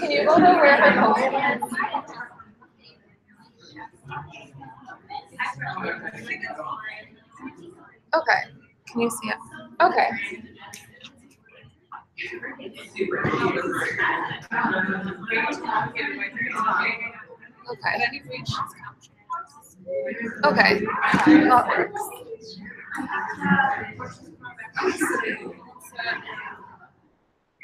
Can you go to where her podium is? Okay, can you see it? Okay. Okay. Okay, that works.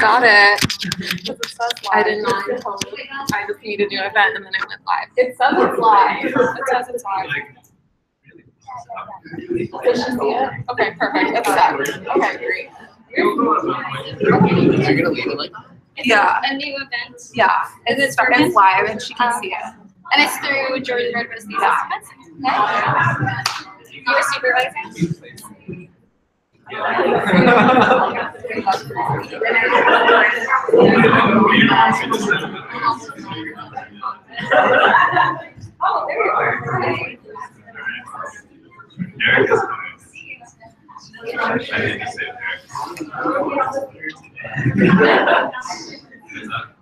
Got it. I did not. Know I just need a new event and then it went live. It says it's live. It says it's live. Does she see it? Okay, perfect. It's set. Okay, great. You're gonna leave it like? Yeah, A new event, yeah. It's, it's it's live and she can see it. and it's through Jordan Red Rose Thesis. Yeah. You're supervising? Oh, there you are. Eric is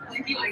I'm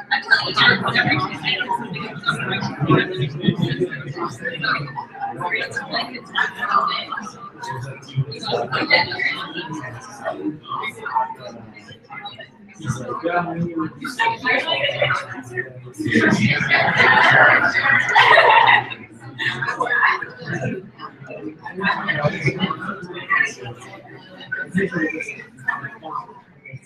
that's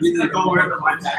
We need go where the lights are.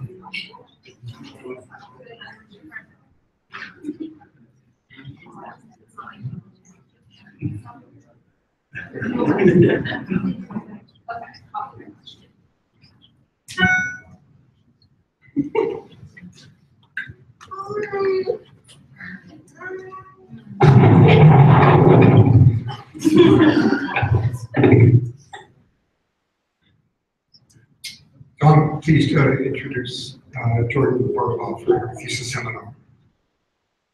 John, please introduce uh, Jordan Barlow for the thesis seminar.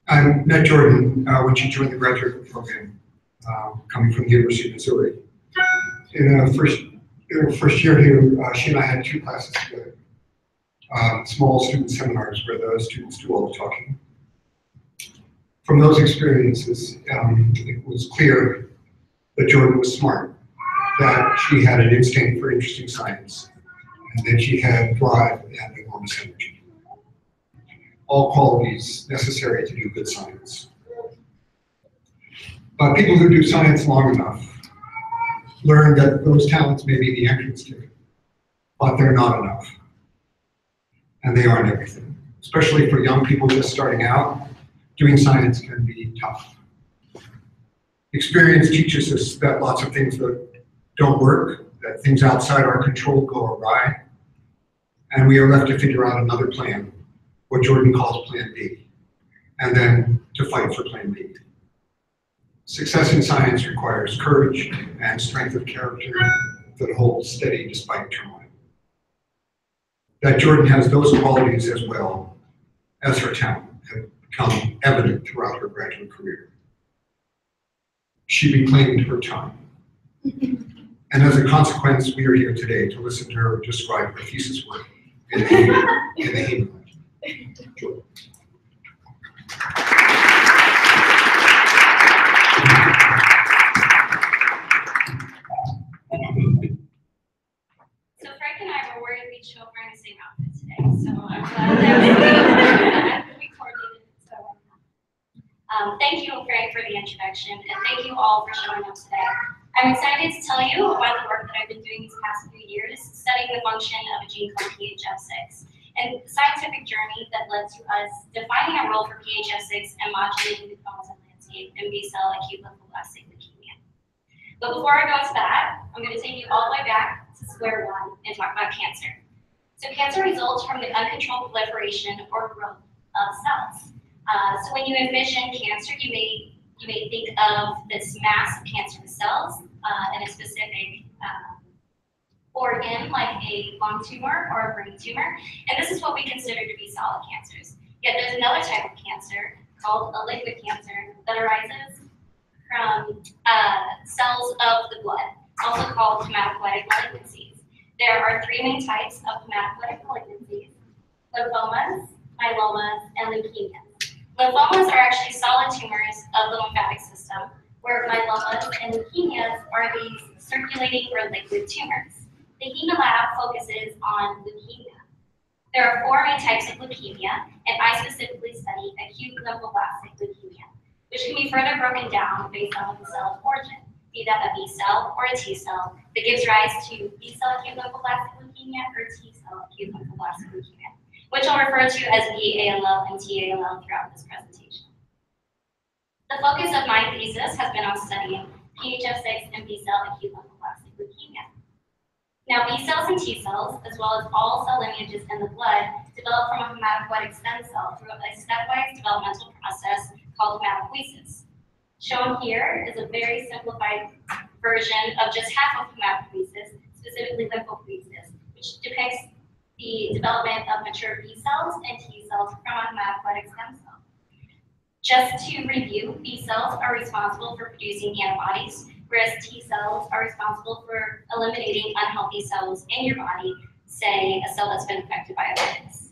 I met Jordan uh, when she joined the graduate program uh, coming from the University of Missouri. In her first, in her first year here, uh, she and I had two classes together. Uh, small student seminars where the students do all the talking. From those experiences, um, it was clear that Jordan was smart, that she had an instinct for interesting science, and that she had drive and enormous energy. All qualities necessary to do good science. But people who do science long enough learn that those talents may be the entrance ticket, but they're not enough. And they aren't everything. Especially for young people just starting out, doing science can be tough. Experience teaches us that lots of things that don't work, that things outside our control go awry, and we are left to figure out another plan, what Jordan calls Plan B, and then to fight for Plan B. Success in science requires courage and strength of character that holds steady despite turmoil. That Jordan has those qualities as well as her talent have become evident throughout her graduate career. She reclaimed her time. And as a consequence, we are here today to listen to her describe her thesis work in the in the. Jordan. Um, thank you, Frank, for the introduction, and thank you all for showing up today. I'm excited to tell you about the work that I've been doing these past few years, studying the function of a gene called PHF6, and the scientific journey that led to us defining a role for PHF6 and modulating the chromosomal landscape in B-cell acute lymphoblastic leukemia. But before I go into that, I'm going to take you all the way back to square one and talk about cancer. So cancer results from the uncontrolled proliferation or growth of cells. Uh, so when you envision cancer, you may you may think of this mass of cancerous cells uh, in a specific uh, organ, like a lung tumor or a brain tumor, and this is what we consider to be solid cancers. Yet there's another type of cancer called a liquid cancer that arises from uh, cells of the blood, also called hematopoietic malignancies. There are three main types of hematopoietic malignancies, lymphomas, myelomas, and leukemias. Lymphomas are actually solid tumors of the lymphatic system, where myelomas and leukemias are these circulating or liquid tumors. The HEMA focuses on leukemia. There are four main types of leukemia, and I specifically study acute lymphoblastic leukemia, which can be further broken down based on the cell's origin, be that a B cell or a T cell that gives rise to B cell acute lymphoblastic leukemia or T cell acute lymphoblastic leukemia, which I'll refer to as B-ALL and T-ALL throughout this presentation. The focus of my thesis has been on studying PHF6 and B cell acute lymphoblastic leukemia. Now, B cells and T cells, as well as all cell lineages in the blood, develop from a hematopoietic stem cell through a stepwise developmental process called hematopoiesis. Shown here is a very simplified version of just half of hematopoiesis, specifically lymphopoiesis, which depicts the development of mature B cells and T cells from a hematopoietic stem cell. Just to review, B cells are responsible for producing antibodies, whereas T cells are responsible for eliminating unhealthy cells in your body, say a cell that's been affected by a virus.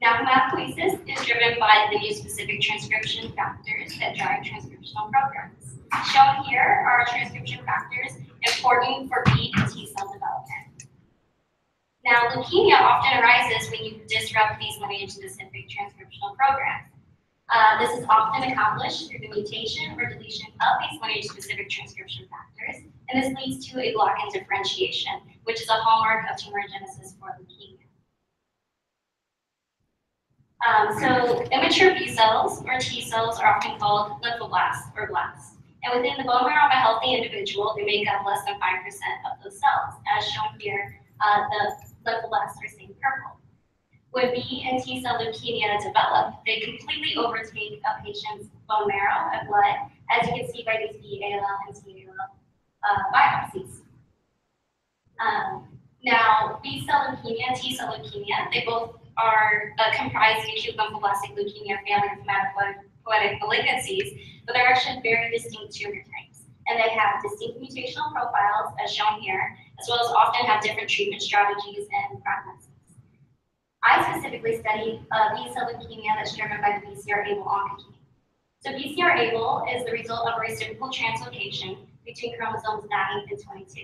Now, hematopoiesis is driven by the specific transcription factors that drive transcriptional programs. Shown here are transcription factors important for B and T cell development. Now, leukemia often arises when you disrupt these lineage-specific transcriptional programs. Uh, this is often accomplished through the mutation or deletion of these lineage-specific transcription factors, and this leads to a block in differentiation, which is a hallmark of tumorigenesis for leukemia. Um, so immature B cells or T cells are often called lymphoblasts or blasts. And within the bone marrow of a healthy individual, they make up less than 5% of those cells. As shown here, uh, the lymphoblasts are stained purple. When B and T cell leukemia develop, they completely overtake a patient's bone marrow and blood, as you can see by these B, ALL, and T ALL uh, biopsies. Um, now, B cell leukemia, T cell leukemia, they both are uh, comprise the acute lymphoblastic leukemia family of hematopoietic malignancies, but they're actually very distinct tumor types. And they have distinct mutational profiles, as shown here, as well as often have different treatment strategies and prognosis. I specifically studied uh, B-cell leukemia that's driven by the BCR-ABL oncogene. So BCR-ABL is the result of a reciprocal translocation between chromosomes 9 and 22.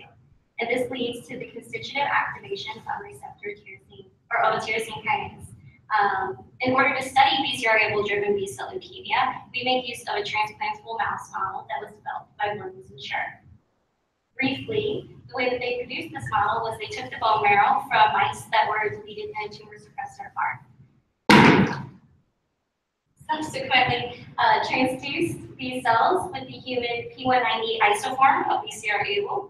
And this leads to the constitutive activation of receptor tyrosine, or of a tyrosine kinase. Um, in order to study BCR-ABL driven B-cell leukemia, we make use of a transplantable mouse model that was developed by Williams and Schur. Briefly, the way that they produced this model was they took the bone marrow from mice that were deleted in tumor suppressor farm. Subsequently, uh, transduced these cells with the human P190 isoform of BCR-ABL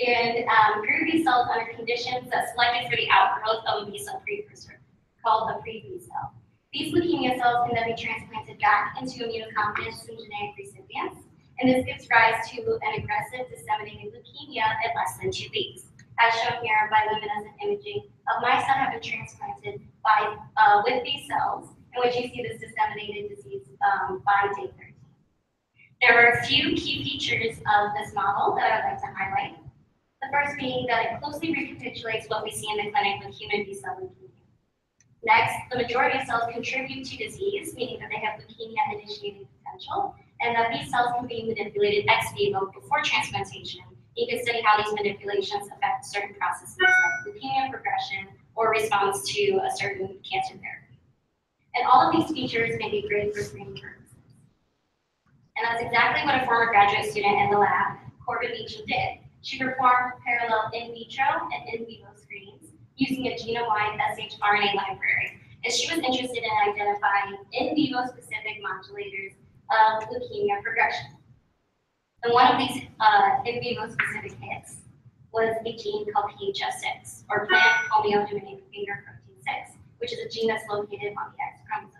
and um, grew these cells under conditions that selected for the outgrowth of a B cell precursor called a pre-B cell. These leukemia cells can then be transplanted back into immunocompetent syngeneic recipients, and this gives rise to an aggressive disseminated leukemia in less than two weeks, as shown here by luminescent imaging of mice that have been transplanted by uh, with these cells, in which you see this disseminated disease um, by day 13. There are a few key features of this model that I'd like to highlight. The first being that it closely recapitulates what we see in the clinic with human B-cell leukemia. Next, the majority of cells contribute to disease, meaning that they have leukemia-initiating potential, and that these cells can be manipulated ex vivo before transplantation. You can study how these manipulations affect certain processes like leukemia progression or response to a certain cancer therapy. And all of these features may be great for screening purposes. And that's exactly what a former graduate student in the lab, Corbin Meacham, did. She performed parallel in vitro and in vivo screens using a genome-wide shRNA library, and she was interested in identifying in vivo specific modulators of leukemia progression. And one of these uh, in vivo specific hits was a gene called PHF6, or plant homeodomain finger protein 6, which is a gene that's located on the X chromosome.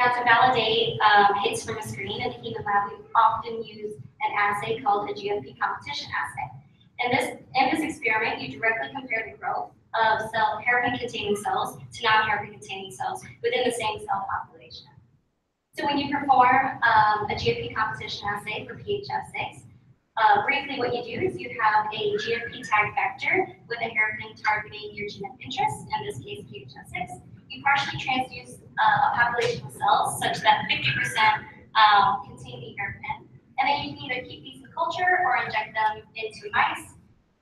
Now, to validate um, hits from a screen in the human lab, we often use an assay called a GFP competition assay. In this, in this experiment, you directly compare the growth of cell hairpin-containing cells to non-hairpin-containing cells within the same cell population. So when you perform um, a GFP competition assay for PHF6, uh, briefly what you do is you have a GFP tag vector with a hairpin targeting your gene of interest, in this case PHF6. You partially transduce uh, a population of cells such that 50% um, contain the hairpin, and then you can either keep these in culture or inject them into mice.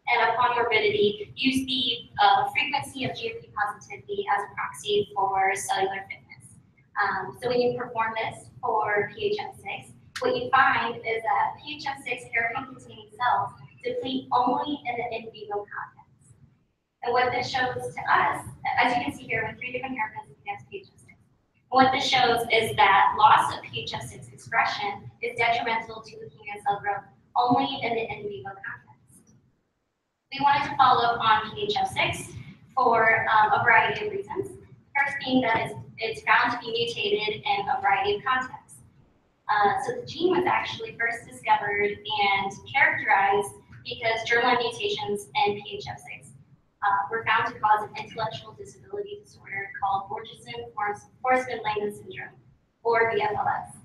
And upon morbidity, use the uh, frequency of GFP positivity as a proxy for cellular fitness. Um, so when you perform this for PHF6, what you find is that PHF6 hairpin-containing cells deplete only in the in vivo context. And what this shows to us, as you can see here with three different hairpins against PHF6, what this shows is that loss of PHF6 expression is detrimental to leukemia cell growth only in the in vivo context. We wanted to follow up on PHF6 for um, a variety of reasons. First being that it's, it's found to be mutated in a variety of contexts. Uh, so the gene was actually first discovered and characterized because germline mutations in PHF6 uh, were found to cause an intellectual disability disorder called Borjeson-Forssman-Lehmann syndrome, or BFLS.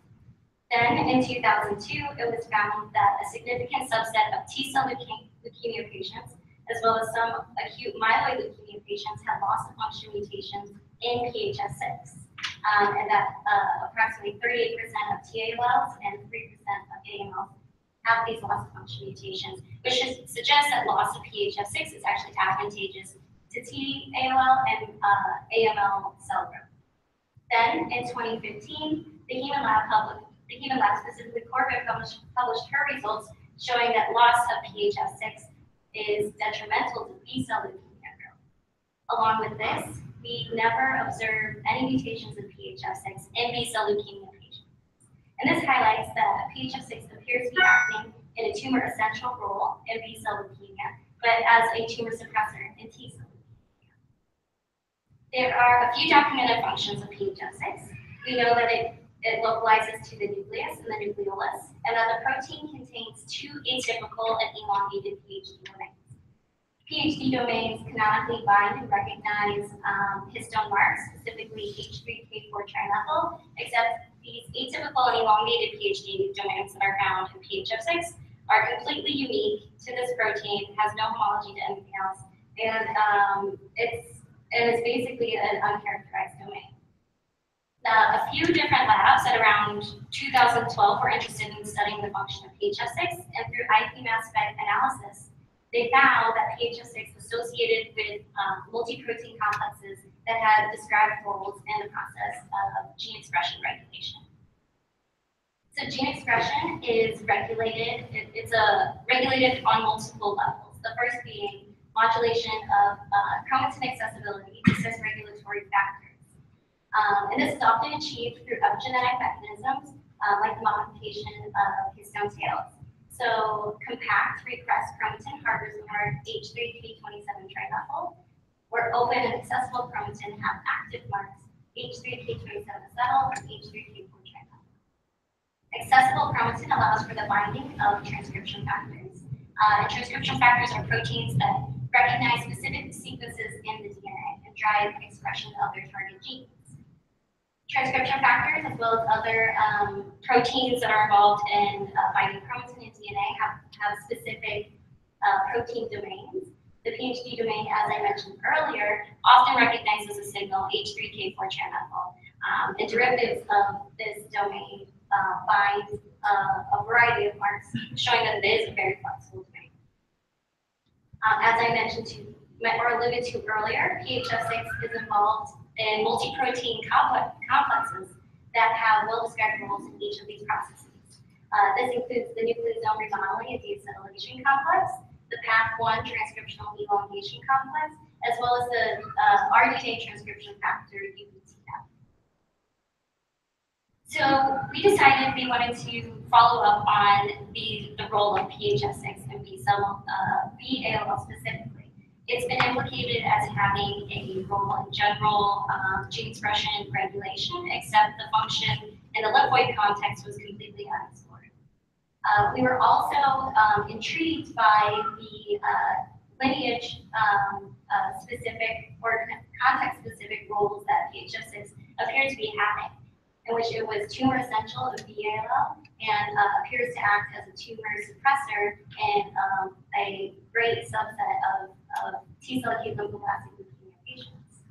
Then in 2002, it was found that a significant subset of T-cell leukemia patients, as well as some acute myeloid leukemia patients, had loss of function mutations in PHF6 um, and that uh, approximately 38% of TALLs and 3% of AMLs have these loss of function mutations, which suggests that loss of PHF6 is actually advantageous to TALL and uh, AML cell growth. Then in 2015, the Human Lab public, the Human Lab specifically Corbin published, published her results showing that loss of PHF6 is detrimental to B cell leukemia growth. Along with this, we never observed any mutations in PHF6 in B-cell leukemia patients. And this highlights that PHF6 appears to be acting in a tumor essential role in B-cell leukemia, but as a tumor suppressor in T-cell leukemia. There are a few documented functions of PHF6. We know that it, it localizes to the nucleus and the nucleolus, and that the protein contains two atypical and elongated PhD domains. PhD domains canonically bind and recognize um, histone marks, specifically H3K4 trimethyl, except these atypical and elongated PhD domains that are found in PHF6 are completely unique to this protein, has no homology to anything else, and um, it's and it's basically an uncharacterized domain. A few different labs at around 2012 were interested in studying the function of PHF6, and through IP mass spec analysis, they found that PHF6 was associated with um, multi-protein complexes that have described roles in the process of gene expression regulation. So gene expression is regulated, it, it's a regulated on multiple levels. The first being modulation of uh, chromatin accessibility to cis-regulatory factors. Um, and this is often achieved through epigenetic mechanisms uh, like the modification of histone tails. So compact repressed chromatin harbors more H3K27 trimethyl, where open and accessible chromatin have active marks H3K27 acetyl and H3K4 trimethyl. Accessible chromatin allows for the binding of transcription factors. Uh, and transcription factors are proteins that recognize specific sequences in the DNA and drive expression of their target genes. Transcription factors, as well as other um, proteins that are involved in uh, binding chromatin in DNA, have, have specific uh, protein domains. The PhD domain, as I mentioned earlier, often recognizes a signal H3K4 trimethyl. Um, and derivatives of this domain uh, bind uh, a variety of marks, showing that it is a very flexible domain. Um, as I mentioned to, or alluded to earlier, PHF6 is involved in multi-protein complex, complexes that have well-described roles in each of these processes. Uh, this includes the nucleosome remodeling and deacetylation complex, the PATH1 transcriptional elongation complex, as well as the uh, RDNA transcription factor UBTF. So we decided we wanted to follow up on the, the role of PHF6 and B cell, uh, specifically. It's been implicated as having a role in general um, gene expression regulation, except the function in the lymphoid context was completely unexplored. Uh, we were also um, intrigued by the uh, lineage um, uh, specific or context specific roles that PHF6 appeared to be having in which it was tumor essential of BALL and uh, appears to act as a tumor suppressor in um, a great subset of, of T-cell acute lymphoblastic leukemia patients.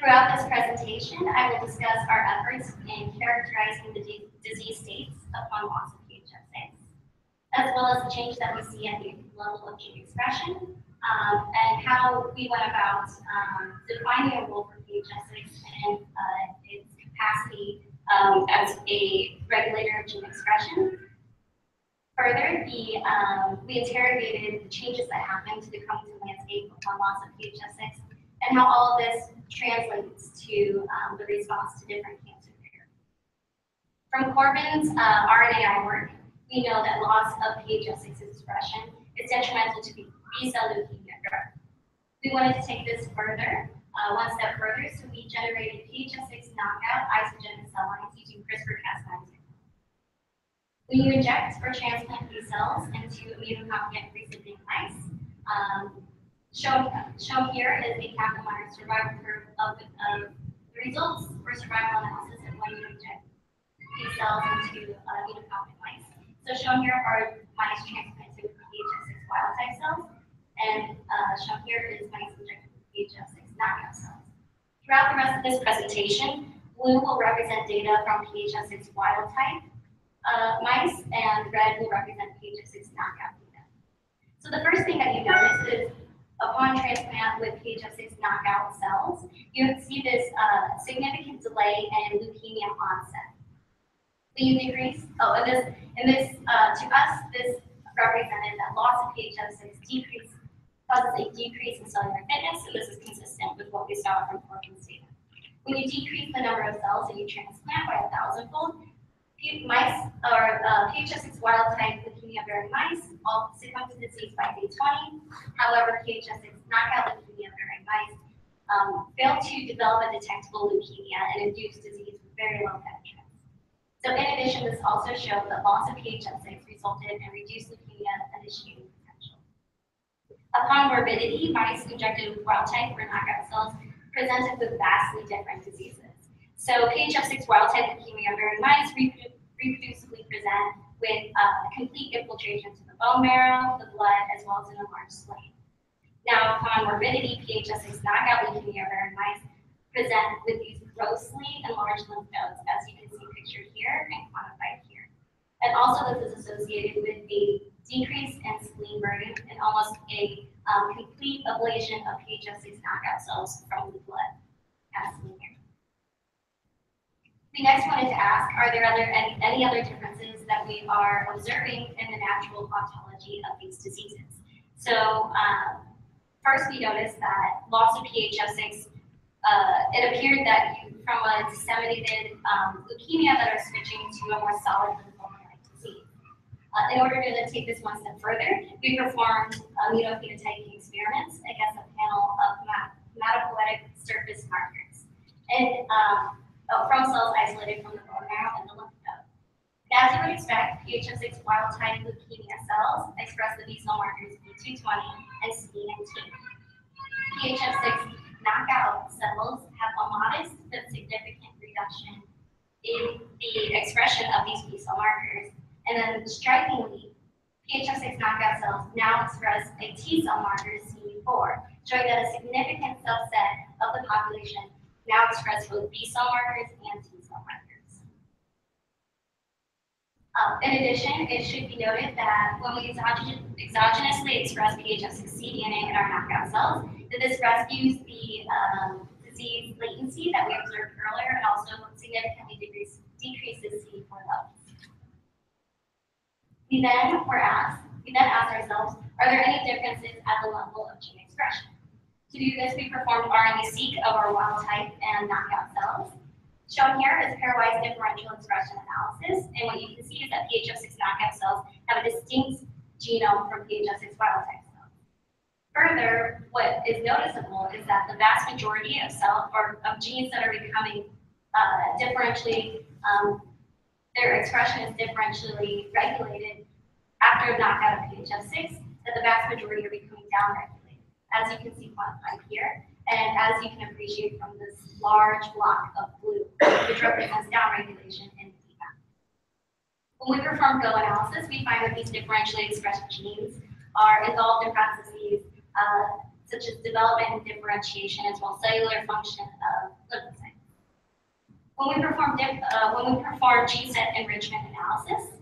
Throughout this presentation, I will discuss our efforts in characterizing the disease states upon loss of PHF6, as well as the change that we see at the level of gene expression, um, and how we went about um, defining a role for PHF6 and uh, its capacity um, as a regulator of gene expression. Further, the, um, we interrogated the changes that happened to the chromatin landscape upon loss of PHF6 and how all of this translates to um, the response to different cancer care. From Corbin's uh, RNAi work, we know that loss of PHF6 expression is detrimental to B-cell leukemia growth. We wanted to take this further uh, one step further, so we generated PHF6 knockout isogenic cell lines using CRISPR-Cas9 technology. When you inject or transplant these cells into immunocompetent recipient mice, um, shown, shown here is a Kaplan-Meier survival curve of, of the results for survival analysis of when you inject these cells into uh, mice. So shown here are mice transplanted with PHF6 wild type cells, and uh, shown here is mice injected with PHF6 knockout cells. Throughout the rest of this presentation, blue will represent data from PHF6 wild type uh, mice, and red will represent PHF6 knockout data. So the first thing that you notice is upon transplant with PHF6 knockout cells, you see this uh, significant delay in leukemia onset. When you decrease, oh, and this, and this, uh, to us, this represented that loss of PHF6 decrease causes a decrease in cellular fitness, and this is consistent with what we saw from Corbin's data. When you decrease the number of cells that you transplant by a thousandfold, mice or uh, PHF6 wild type leukemia bearing mice all succumb to disease by day 20. However, PHF6 knockout leukemia bearing mice um, failed to develop a detectable leukemia and induced disease with very low penetrance. So in addition, this also showed that loss of PHF6 resulted in reduced leukemia initiating potential. Upon morbidity, mice injected with wild type or knockout cells presented with vastly different diseases. So PHF6 wild type leukemia bearing mice reprodu- reproducibly present with uh, complete infiltration to bone marrow, the blood, as well as an enlarged spleen. Now, upon morbidity, PHS6 knockout leukemia mice present with these grossly enlarged lymph nodes, as you can see pictured here and quantified here. And also this is associated with a decrease in spleen burden and almost a um, complete ablation of PHS6 knockout cells from the blood, as seen here. We next wanted to ask, are there other, any, any other differences that we are observing in the natural ontology of these diseases? So, um, first we noticed that loss of PHF6 uh, it appeared that you, from a disseminated um, leukemia that are switching to a more solid lymphoma-like disease. Uh, in order to take this one step further, we performed immunophenotyping experiments against a panel of hemat- hematopoietic surface markers and um, uh, from cells isolated from the bone marrow and the lymph node. As you would expect, PHF6 wild-type leukemia cells express the B cell markers B220 and CD19. PHF6 knockout cells have a modest but significant reduction in the expression of these B cell markers. And then strikingly, PHF6 knockout cells now express a T cell marker CD4, showing that a significant subset of the population now express both B cell markers and T cell markers. Um, in addition, it should be noted that when we exogen- exogenously express PHF6 cDNA in our knockout cells, that this rescues the um, disease latency that we observed earlier and also significantly decrease, decreases CD4 levels. We then were asked, we then asked ourselves, are there any differences at the level of gene expression? To do this, we performed RNA-seq of our wild type and knockout cells. Shown here is pairwise differential expression analysis, and what you can see is that PHF6 knockout cells have a distinct genome from PHF6 wild type cells. Further, what is noticeable is that the vast majority of cell or of genes that are becoming uh, differentially, um, their expression is differentially regulated after a knockout of PHF6, that the vast majority are becoming downregulated, as you can see quantified here, and as you can appreciate from this large block of blue, which represents downregulation in feedback. When we perform Go analysis, we find that these differentially expressed genes are involved in processes uh, such as development and differentiation, as well as cellular function of lymphocytes. When we perform dif- uh, when we perform gene set enrichment analysis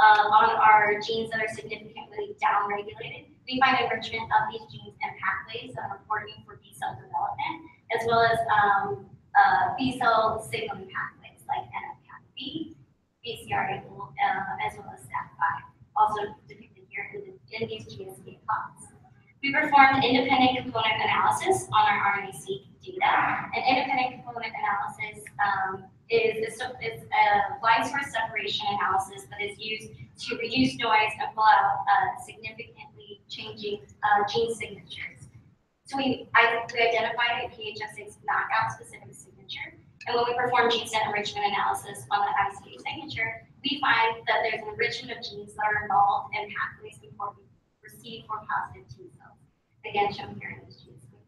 uh, on our genes that are significantly downregulated, we find enrichment of these genes and pathways that are important for B cell development, as well as um, uh, B cell signaling pathways like NF-κB, BCR8, uh, as well as STAT5, also depicted here in, the, in these GSK plots. We performed independent component analysis on our RNA-seq data. An independent component analysis um, is, is, a line source separation analysis that is used to reduce noise and pull out uh, changing uh, gene signatures. So we, I, we identified a PHF6 knockout specific signature. And when we perform gene set enrichment analysis on the ICA signature, we find that there's an enrichment of genes that are involved in pathways important for CD4 positive T cells. Again, shown here in this gene screen.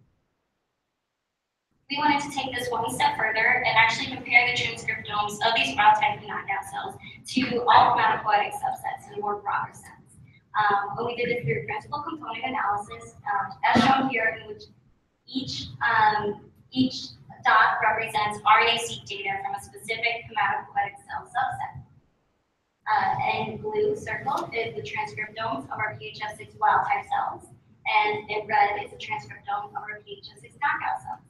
We wanted to take this one step further and actually compare the transcriptomes of these wild type knockout cells to all hematopoietic subsets in a more broader sense. Um, we did this through principal component analysis, um, as shown here, in which each um, each dot represents RNA-seq data from a specific hematopoietic cell subset. Uh, and blue circle is the transcriptomes of our PHF6 wild type cells, and in red is the transcriptome of our PHF6 knockout cells.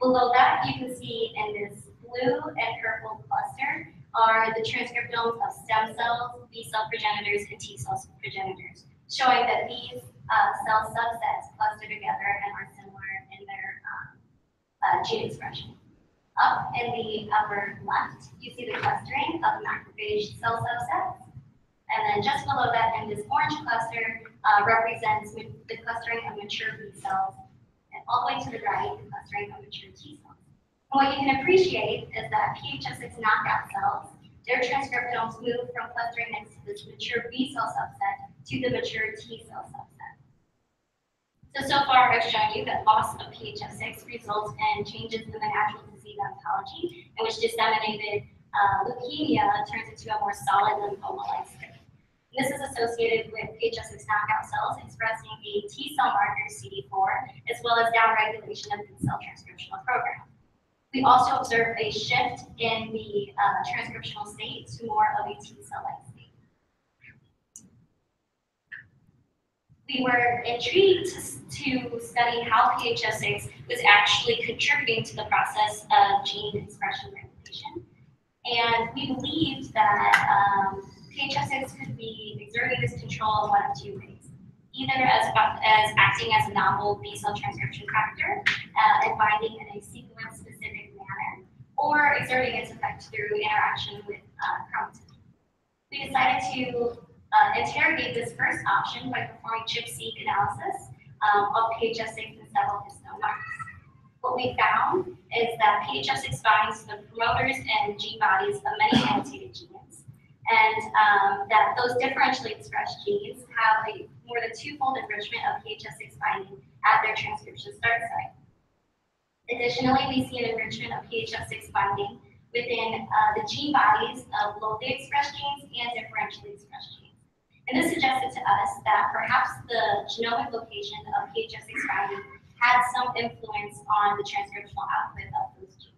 Below that, you can see in this blue and purple cluster are the transcriptomes of stem cells, B cell progenitors, and T cell progenitors, showing that these uh, cell subsets cluster together and are similar in their um, uh, gene expression. Up in the upper left, you see the clustering of macrophage cell subsets. And then just below that in this orange cluster uh, represents the clustering of mature B cells And all the way to the right, the clustering of mature T cells. And what you can appreciate is that PHS6 knockout cells, their transcriptomes move from clustering next to this mature B cell subset to the mature T cell subset. So, so far I've shown you that loss of PHF6 results in changes in the natural disease ontology, in which disseminated uh, leukemia turns into a more solid lymphoma-like state. This is associated with PHS6 knockout cells expressing a T cell marker CD4, as well as downregulation of the cell transcriptional program. We also observed a shift in the uh, transcriptional state to more of a T cell-like state. We were intrigued to, study how PHS6 was actually contributing to the process of gene expression regulation. And we believed that um, PHS6 could be exerting this control in one of two ways. Either as, as acting as a novel B cell transcription factor uh, and binding in a sequence or exerting its effect through interaction with uh, chromatin. We decided to uh, interrogate this first option by performing ChIP-seq analysis um, of PHS6 and several histone marks. What we found is that PHS6 binds to the promoters and gene bodies of many annotated genes and um, that those differentially expressed genes have a more than twofold enrichment of PHS6 binding at their transcription start site. Additionally, we see an enrichment of PHS6 binding within uh, the gene bodies of locally expressed genes and differentially expressed genes. And this suggested to us that perhaps the genomic location of PHS6 binding had some influence on the transcriptional output of those genes.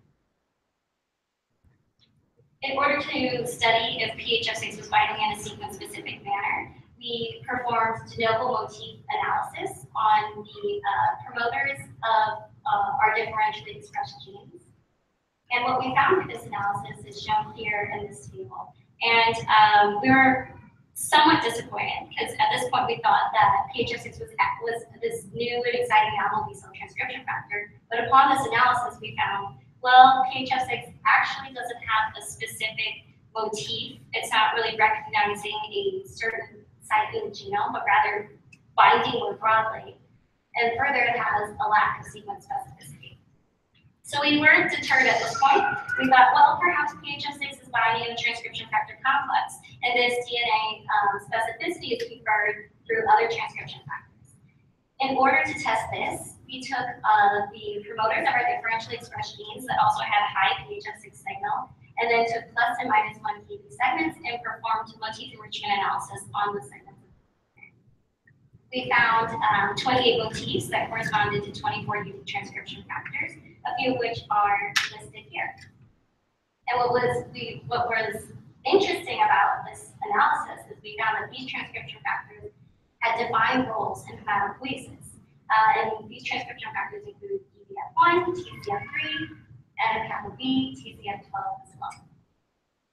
In order to study if PHF6 was binding in a sequence-specific manner, we performed de novo motif analysis on the uh, promoters of uh, our differentially expressed genes. And what we found with this analysis is shown here in this table. And um, we were somewhat disappointed because at this point we thought that PHF6 was, was this new and exciting novel B cell transcription factor. But upon this analysis, we found well, PHS6 actually doesn't have a specific motif. It's not really recognizing a certain site in the genome, but rather binding more broadly. And further, it has a lack of sequence specificity. So we weren't deterred at this point. We thought, well, perhaps PHS6 is binding in the transcription factor complex, and this DNA um, specificity is conferred through other transcription factors. In order to test this, we took uh, the promoters of our differentially expressed genes that also had a high PHF6 signal, and then took plus and minus one KB segments and performed motif enrichment analysis on the segments. We found um, 28 motifs that corresponded to 24 unique transcription factors, a few of which are listed here. And what was we what was interesting about this analysis is we found that these transcription factors had defined roles in hematopoiesis. Uh, and these transcription factors include TCF1, TCF3, and kappa B, TCF12 as well.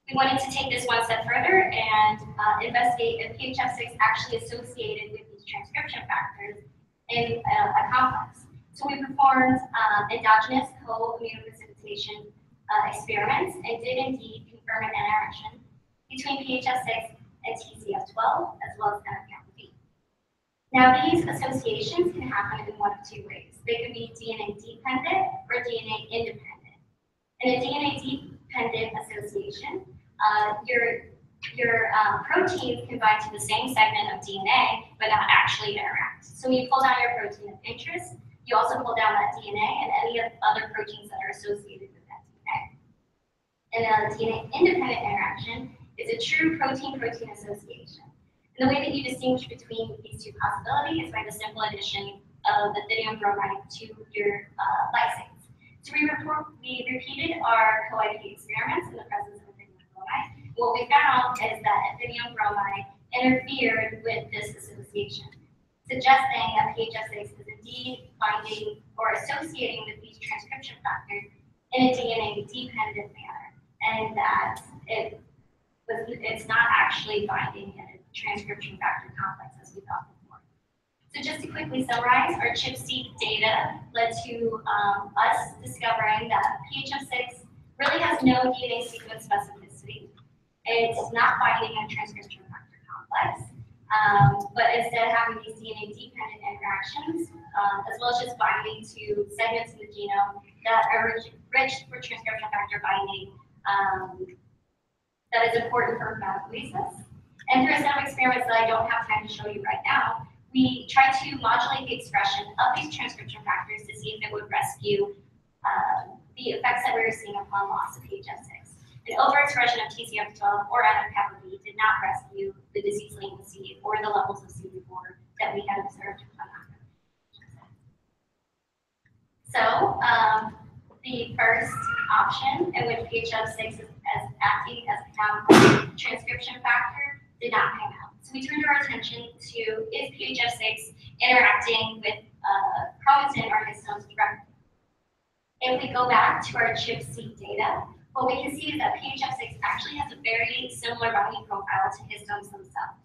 We wanted to take this one step further and uh, investigate if PHF6 actually associated with transcription factors in a, a complex. So we performed uh, endogenous co-immunoprecipitation uh, experiments and did indeed confirm an interaction between PHF6 and TCF12 as well as NF-kappa now, these associations can happen in one of two ways. They can be DNA dependent or DNA independent. In a DNA dependent association, uh, your, your um, proteins can bind to the same segment of DNA, but not actually interact. So when you pull down your protein of interest, you also pull down that DNA and any of other proteins that are associated with that DNA. And a DNA independent interaction is a true protein-protein association. And the way that you distinguish between these two possibilities is by the simple addition of the ethidium bromide to your uh, lysates. So we, report, we repeated our co-IP experiments in the presence of the ethidium bromide. What we found is that ethidium bromide interfered with this association, suggesting that PHS6 is indeed binding or associating with these transcription factors in a DNA-dependent manner, and that it was, it's not actually binding in a transcription factor complex as we thought before. So just to quickly summarize, our ChIP-seq data led to um, us discovering that PHF6 really has no DNA sequence specificity. It's not binding a transcription factor complex, um, but instead having these DNA-dependent interactions um, as well as just binding to segments in the genome that are rich, for transcription factor binding um, that is important for hematopoiesis. And through a set of experiments that I don't have time to show you right now, we try to modulate the expression of these transcription factors to see if it would rescue uh, the effects that we were seeing upon loss of PHF6. An overexpression of TCF12 or NF-kappa B did not rescue the disease latency or the levels of CD4 that we had observed. So, um, the first option in which PHF6 is as acting as a transcription factor did not pan out. So we turned our attention to is PHF6 interacting with uh, chromatin or histones directly. If we go back to our ChIP-seq data, what we can see is that PHF6 actually has a very similar binding profile to histones themselves.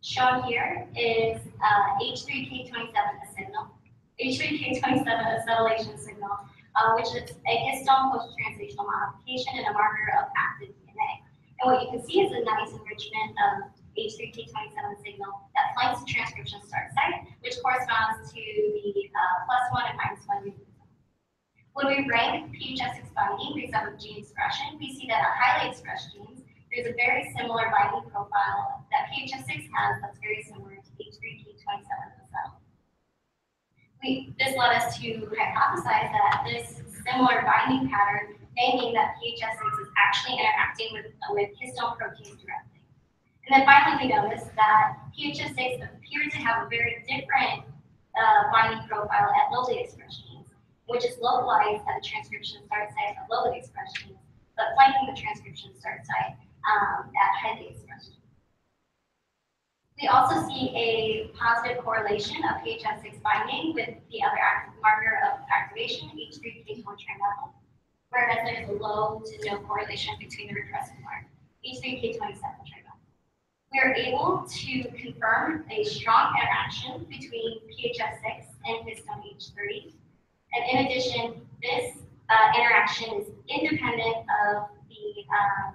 Shown here is uh, H3K27, a signal. H3K27 acetylation signal, uh, which is a histone post-translational modification and a marker of active DNA. And what you can see is a nice enrichment of H3K27 signal that flanks the transcription start site, which corresponds to the uh, plus one and minus one. When we rank PHS6 binding based on gene expression, we see that on highly expressed genes, there's a very similar binding profile that PHS6 has that's very similar to H3K27 itself. We, this led us to hypothesize that this similar binding pattern may mean that PHS6 is actually interacting with, with histone proteins directly. And then finally, we noticed that PHS6 appeared to have a very different uh, binding profile at lowly expressed genes, which is localized at the transcription start site of lowly expression, but flanking the transcription start site um, at highly expressed genes. We also see a positive correlation of PHF6 binding with the other active marker of activation, H3K1 trimethyl, whereas there's a low to no correlation between the repressive mark, H3K27 trimethyl. We are able to confirm a strong interaction between PHF6 and histone H3. And in addition, this uh, interaction is independent of the, um,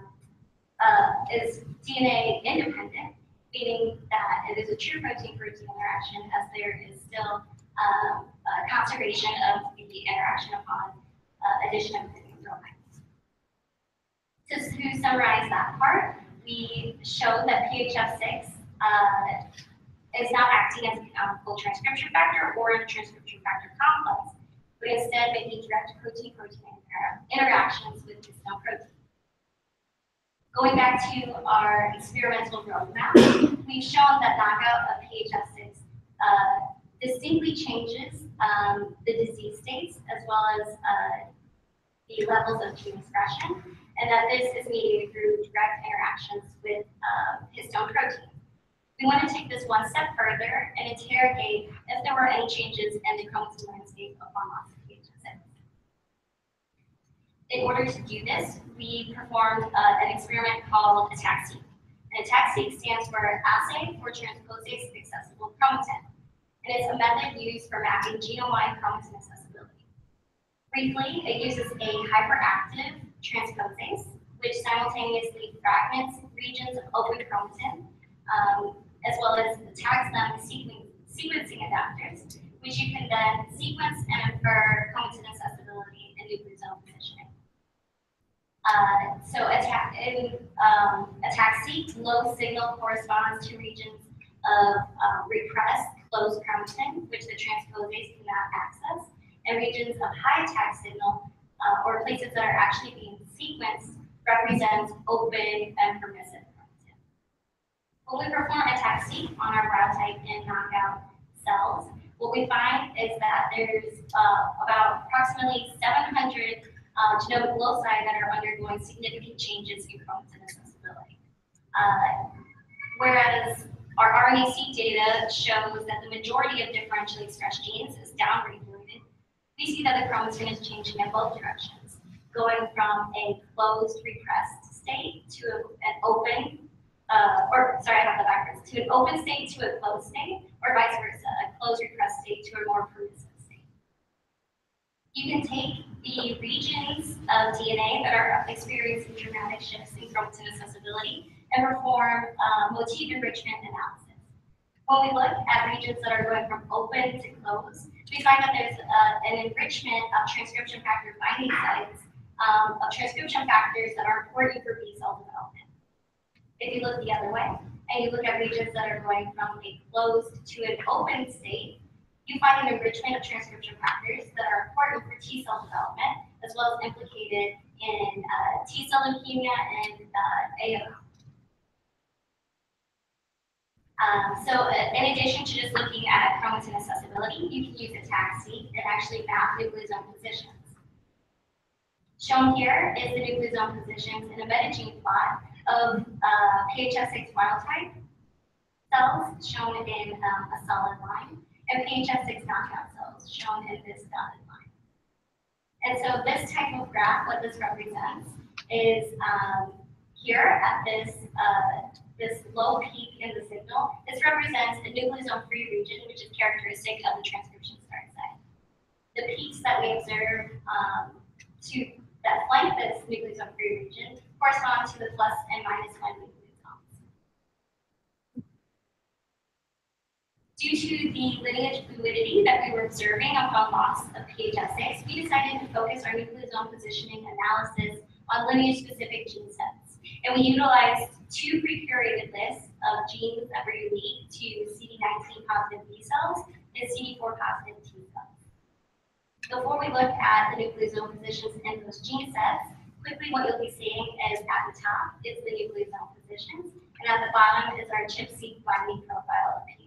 uh, is DNA independent, meaning that it is a true protein-protein interaction as there is still um, conservation of the interaction upon uh, addition of bromides. To, to summarize that part, we showed that PHF6 uh, is not acting as a canonical transcription factor or a transcription factor complex, but instead making direct protein-protein interactions with histone protein. Going back to our experimental roadmap, we've shown that knockout of PHF6 uh, distinctly changes um, the disease states as well as uh, the levels of gene expression, and that this is mediated through direct interactions with um, histone protein. We want to take this one step further and interrogate if there were any changes in the chromatin landscape of PHF6. In order to do this, we performed uh, an experiment called ATAC-seq. And ATAC-seq stands for Assay for Transposase Accessible Chromatin. And it's a method used for mapping genome-wide chromatin accessibility. Briefly, it uses a hyperactive transposase, which simultaneously fragments regions of open chromatin, um, as well as tags them sequen sequencing adapters, which you can then sequence and infer chromatin accessibility. Uh, so attack in um, ATAC-seq, low signal corresponds to regions of uh, repressed closed chromatin, which the transposase cannot access, and regions of high attack signal, uh, or places that are actually being sequenced, represent open and permissive chromatin. When we perform ATAC-seq on our wild type and knockout cells, what we find is that there's uh, about approximately 700 uh, genomic loci that are undergoing significant changes in chromatin accessibility. Uh, whereas our RNA-seq data shows that the majority of differentially expressed genes is downregulated, we see that the chromatin is changing in both directions, going from a closed repressed state to an open, uh, or sorry, I have the backwards, to an open state to a closed state, or vice versa, a closed repressed state to a more permissive. You can take the regions of DNA that are experiencing dramatic shifts in chromatin accessibility and perform uh, motif enrichment analysis. When we look at regions that are going from open to closed, we find that there's uh, an enrichment of transcription factor binding sites um, of transcription factors that are important for B cell development. If you look the other way, and you look at regions that are going from a closed to an open state, you find an enrichment of transcription factors that are important for T cell development, as well as implicated in uh, T cell leukemia and uh, AML. Um, so uh, in addition to just looking at chromatin accessibility, you can use a TAXI and actually map nucleosome positions. Shown here is the nucleosome positions in a metagene plot of uh, PHS6 wild type cells shown in um, a solid line and PHS6 knockout cells shown in this dotted line. And so this type of graph, what this represents is um, here at this uh, this low peak in the signal, this represents a nucleosome-free region, which is characteristic of the transcription start site. The peaks that we observe um, to that flank this nucleosome-free region correspond to the plus and minus one nucleosomes. Due to the lineage fluidity that we were observing upon loss of PHS6, we decided to focus our nucleosome positioning analysis on lineage-specific gene sets. And we utilized two pre-curated lists of genes that were unique to CD19 positive B cells and CD4 positive T cells. Before we look at the nucleosome positions in those gene sets, quickly what you'll be seeing is at the top is the nucleosome positions, and at the bottom is our ChIP-seq binding profile of PHS6.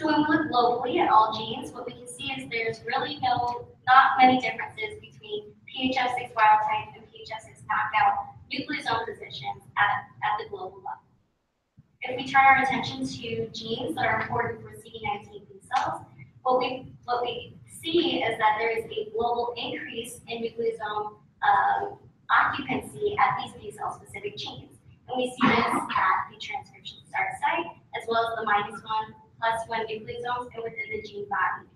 So when we look globally at all genes, what we can see is there's really no, not many differences between PHS6 wild type and PHS6 knockout nucleosome positions at, at the global level. If we turn our attention to genes that are important for CD19 B cells, what we, what we see is that there is a global increase in nucleosome um, occupancy at these B cell specific genes. And we see this at the transcription start site, as well as the minus one, plus one nucleosomes and within the gene body.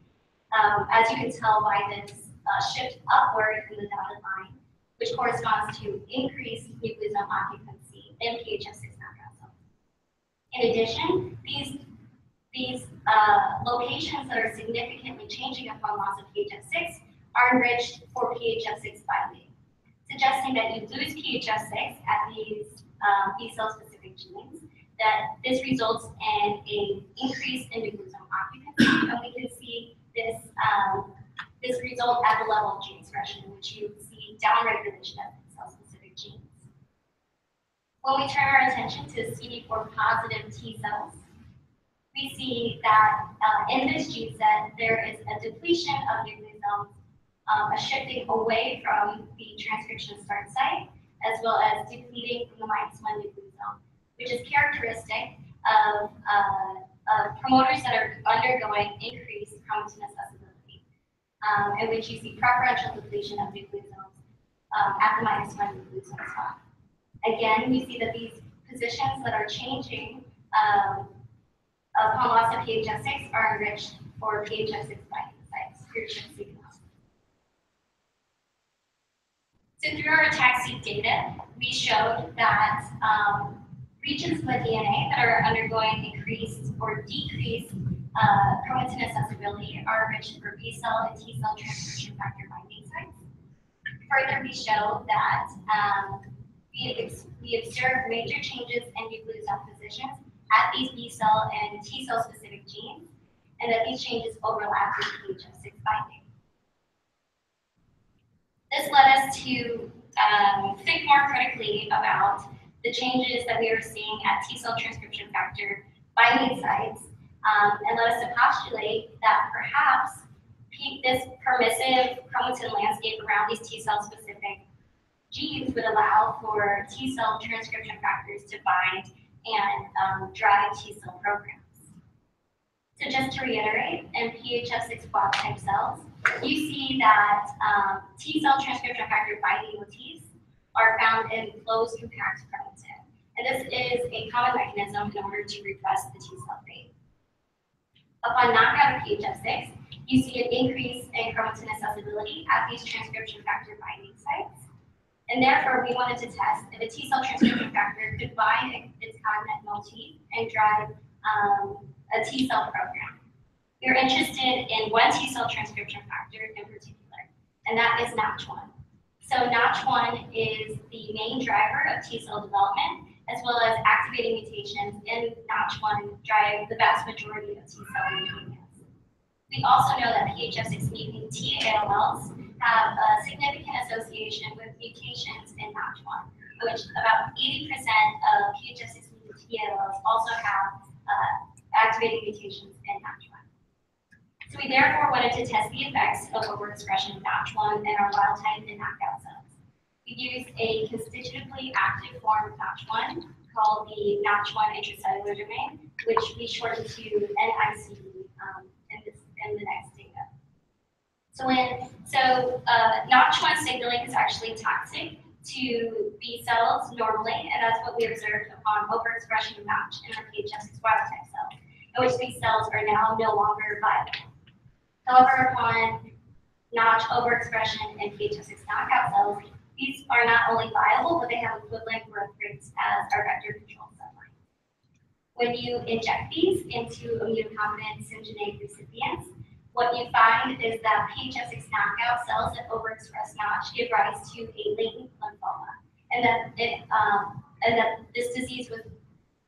Um, as you can tell by this uh, shift upward in the dotted line, which corresponds to increased nucleosome occupancy in PHS6 knockout cells. In addition, these, these uh, locations that are significantly changing upon loss of PHS6 are enriched for PHS6 binding, suggesting that you lose PHS6 at these um, B cell specific genes, that this results in an increase in nucleosome occupancy, and we can see this um, this result at the level of gene expression, which you see downregulation of cell-specific genes. When we turn our attention to CD4 positive T cells, we see that uh, in this gene set, there is a depletion of nucleosomes, um, a shifting away from the transcription start site, as well as depleting from the minus one nucleosome, which is characteristic of, uh, of promoters that are undergoing increased chromatin accessibility um, in which you see preferential depletion of nucleosomes um, at the minus one nucleosome spot. Again, we see that these positions that are changing um, upon loss of PHS6 are enriched for PHS6 binding sites. So through our ATAC-seq data, we showed that um, regions of the DNA that are undergoing increased or decreased uh, chromatin accessibility are enriched for B cell and T cell transcription factor binding sites. Further, we show that um, we, we observe major changes in nucleosome positions at these B cell and T cell specific genes, and that these changes overlap with PHS6 binding. This led us to um, think more critically about the changes that we are seeing at T cell transcription factor binding sites um, and led us to postulate that perhaps this permissive chromatin landscape around these T cell specific genes would allow for T cell transcription factors to bind and um, drive T cell programs. So just to reiterate, in PHS6 wild type cells, you see that um, T cell transcription factor binding motifs are found in closed compact chromatin. And this is a common mechanism in order to repress the T cell fate. Upon knockout of PHS6, you see an increase in chromatin accessibility at these transcription factor binding sites. And therefore, we wanted to test if a T cell transcription factor could bind its cognate motif and drive um, a T cell program. We're interested in one T cell transcription factor in particular, and that is NOTCH1. So NOTCH1 is the main driver of T cell development, as well as activating mutations in NOTCH1 drive the vast majority of T cell leukemias. We also know that PHF6 mutant TALLs have a significant association with mutations in NOTCH1, which about 80% of PHF6 mutant TALLs also have uh, activating mutations in NOTCH1. So we therefore wanted to test the effects of overexpression of NOTCH1 in our wild type and knockout cells. We used a constitutively active form of NOTCH1 called the NOTCH1 intracellular domain, which we shortened to NICD um, in, this, in the next data. So when so uh, NOTCH1 signaling is actually toxic to B cells normally, and that's what we observed upon overexpression of Notch in our PHS6 wild type cell, in which these cells are now no longer viable. However, upon notch overexpression in PHS6 knockout cells, these are not only viable, but they have equivalent growth rates as our vector control cell. When you inject these into immunocompetent syngeneic recipients, what you find is that PHS6 knockout cells that overexpress notch give rise to a latent lymphoma, and that it um, and that this disease was,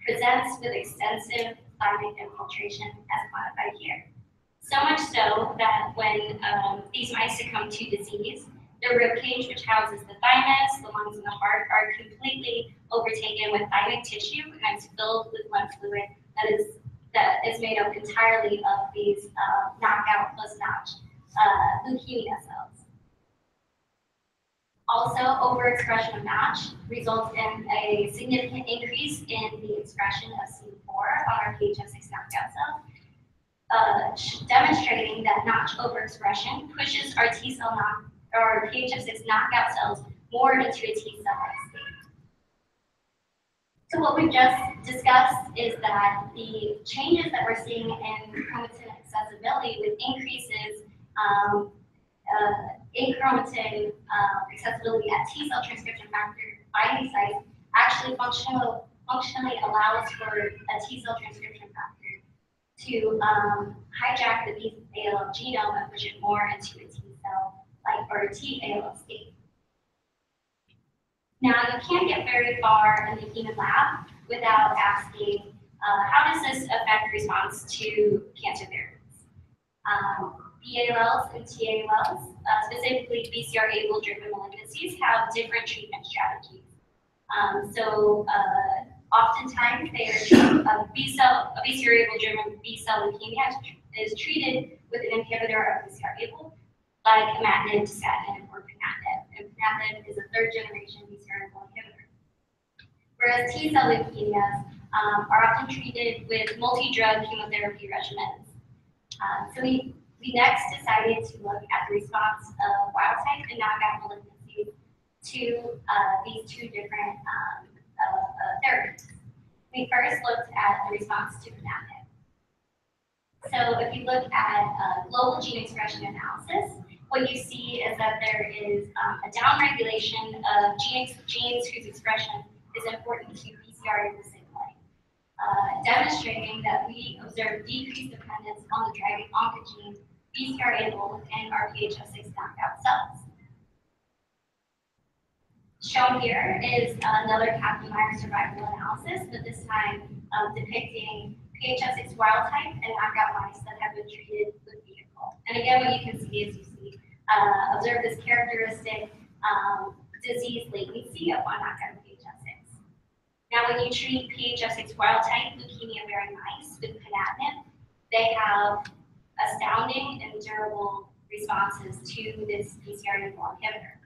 presents with extensive thymic infiltration as quantified here. So much so that when um, these mice succumb to disease, the rib cage, which houses the thymus, the lungs, and the heart, are completely overtaken with thymic tissue and it's filled with lymph fluid that is that is made up entirely of these uh, knockout plus notch uh, leukemia cells. Also, overexpression of notch results in a significant increase in the expression of CD4 on our PHF6 knockout cells, uh, demonstrating that notch overexpression pushes our T cell knock or PHF6 knockout cells more into a T cell state. So what we've just discussed is that the changes that we're seeing in chromatin accessibility with increases um, uh, in chromatin uh, accessibility at T cell transcription factor binding sites actually functional, functionally allows for a T cell transcription factor to um, hijack the B ALL genome and push it more into a T cell, like or a T ALL state. Now, you can't get very far in the human lab without asking, uh, how does this affect response to cancer therapies? Um, BALLs and TALLs, uh, specifically BCR-ABL-driven malignancies, have different treatment strategies. Um, so uh, Oftentimes, they are B cell, a BCR-ABL driven B cell leukemia is treated with an inhibitor of BCR-ABL, like imatinib, dasatinib, or ponatinib. And ponatinib is a third generation BCR-ABL inhibitor. Whereas T cell leukemias um, are often treated with multi-drug chemotherapy regimens. Um, so we, we next decided to look at the response of wild type and knockout malignancies to uh, these two different um, of uh. We first looked at the response to ponatinib. So if you look at uh, global gene expression analysis, what you see is that there is um, a downregulation of genes, genes whose expression is important to BCR signaling, uh, demonstrating that we observe decreased dependence on the driving oncogene BCR-ABL in our PHF6 knockout cells. Shown here is another Kaplan-Meier survival analysis, but this time um, depicting PHF6 wild type and knockout mice that have been treated with vehicle. And again, what you can see is you see uh, observe this characteristic um, disease latency upon knockout of PHF6. Now, when you treat PHF6 wild type leukemia-bearing mice with ponatinib, they have astounding and durable responses to this BCR-ABL inhibitor.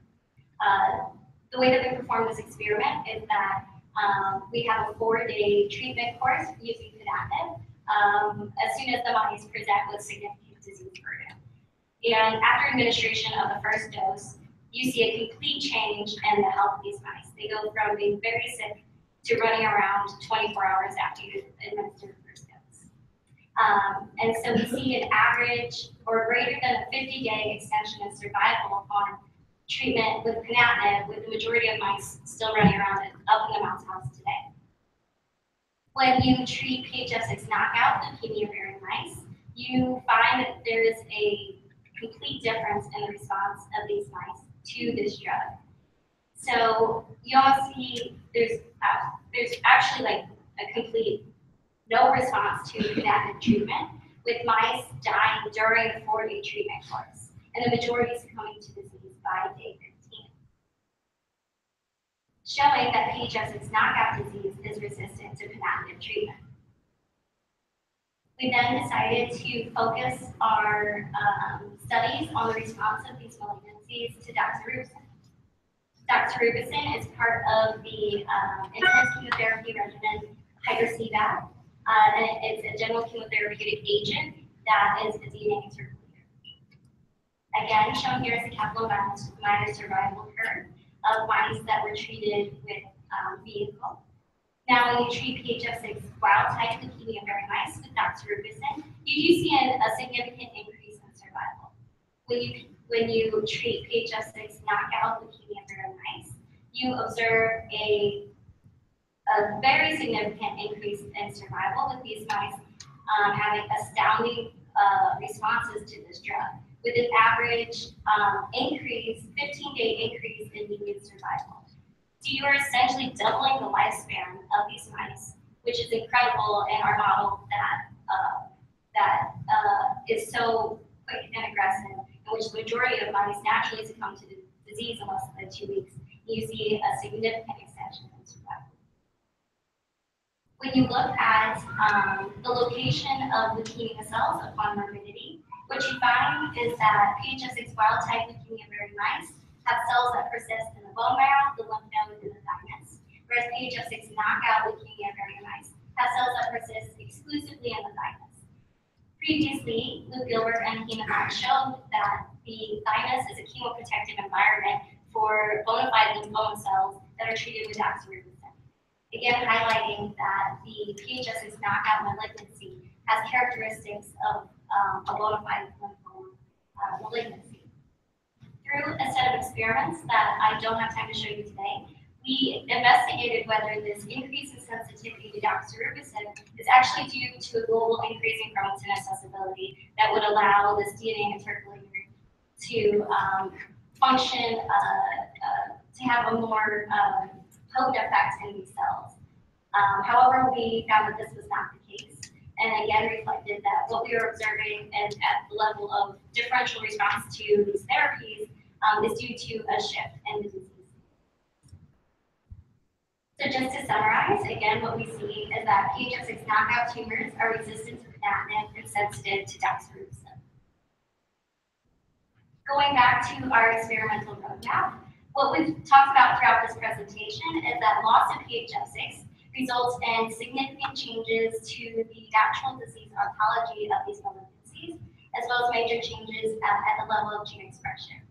Uh, the way that we perform this experiment is that um, we have a four-day treatment course using ponatinib um, as soon as the mice present with significant disease burden. And after administration of the first dose, you see a complete change in the health of these mice. They go from being very sick to running around 24 hours after you administer the first dose. Um, and so we see an average or greater than a 50-day extension in survival upon treatment with ponatinib, with the majority of mice still running around up in the mouse house today. When you treat PHF6 knockout leukemia bearing mice you find that there is a complete difference in the response of these mice to this drug. So you all see there's uh, there's actually like a complete no response to ponatinib treatment, with mice dying during the four-day treatment course, and the majority succumbing to disease by day 15 showing that PHS6 knockout disease is resistant to ponatinib treatment. We then decided to focus our um, studies on the response of these malignancies to doxorubicin. Doxorubicin is part of the um, intense chemotherapy regimen hydrocVAD, uh, and it's a general chemotherapeutic agent that is a DNA. Again, shown here is the Kaplan-Meier survival curve of mice that were treated with um, vehicle. Now, when you treat PHF6 wild type leukemia berry mice with doxorubicin, you do see a, a significant increase in survival. When you when you treat PHF6 knockout leukemia berry mice, you observe a a very significant increase in survival with these mice um, having astounding uh, responses to this drug with an average um, increase, 15-day increase in median survival. So you are essentially doubling the lifespan of these mice, which is incredible in our model that uh, that uh, is so quick and aggressive, in which the majority of mice naturally succumb to the disease in less than two weeks. You see a significant extension in survival. When you look at um, the location of leukemia cells upon morbidity, what you find is that PHS6 wild type leukemia berry mice have cells that persist in the bone marrow, the lymph node, and the thymus, whereas PHS6 knockout leukemia berry mice have cells that persist exclusively in the thymus. Previously, Luke Gilbert and Hemathon showed that the thymus is a chemoprotective environment for bona fide lymphoma cells that are treated with doxorubicin. Again, highlighting that the PHS6 knockout malignancy has characteristics of um, a bona fide lymphoma uh, malignancy. Through a set of experiments that I don't have time to show you today, we investigated whether this increase in sensitivity to doxorubicin is actually due to a global increase in chromatin accessibility that would allow this DNA intercalator to um, function, uh, uh, to have a more um, potent effect in these cells. Um, however, we found that this was not the case, and again reflected that what we were observing and at the level of differential response to these therapies um, is due to a shift in the disease. So just to summarize, again, what we see is that PHF6 knockout tumors are resistant to ponatinib and sensitive to doxorubicin. Going back to our experimental roadmap, what we've talked about throughout this presentation is that loss of PHF6 results in significant changes to the natural disease ontology of these malignancies, as well as major changes at, at the level of gene expression.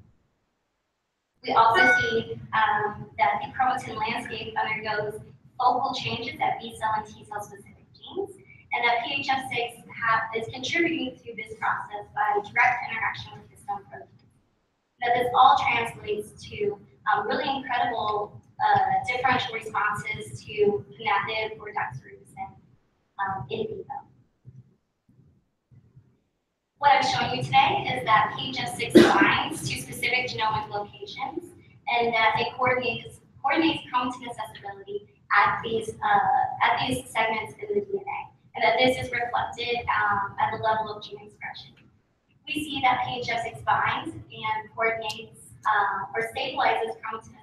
We also see um, that the chromatin landscape undergoes focal changes at B cell and T cell specific genes, and that PHF6 have, is contributing to this process by direct interaction with histone proteins. That this all translates to um, really incredible uh, differential responses to ponatinib or doxorubicin um, in vivo. What I'm showing you today is that PHF6 binds to specific genomic locations and that it coordinates, coordinates chromatin accessibility at these, uh, at these segments in the DNA, and that this is reflected um, at the level of gene expression. We see that PHF6 binds and coordinates uh, or stabilizes chromatin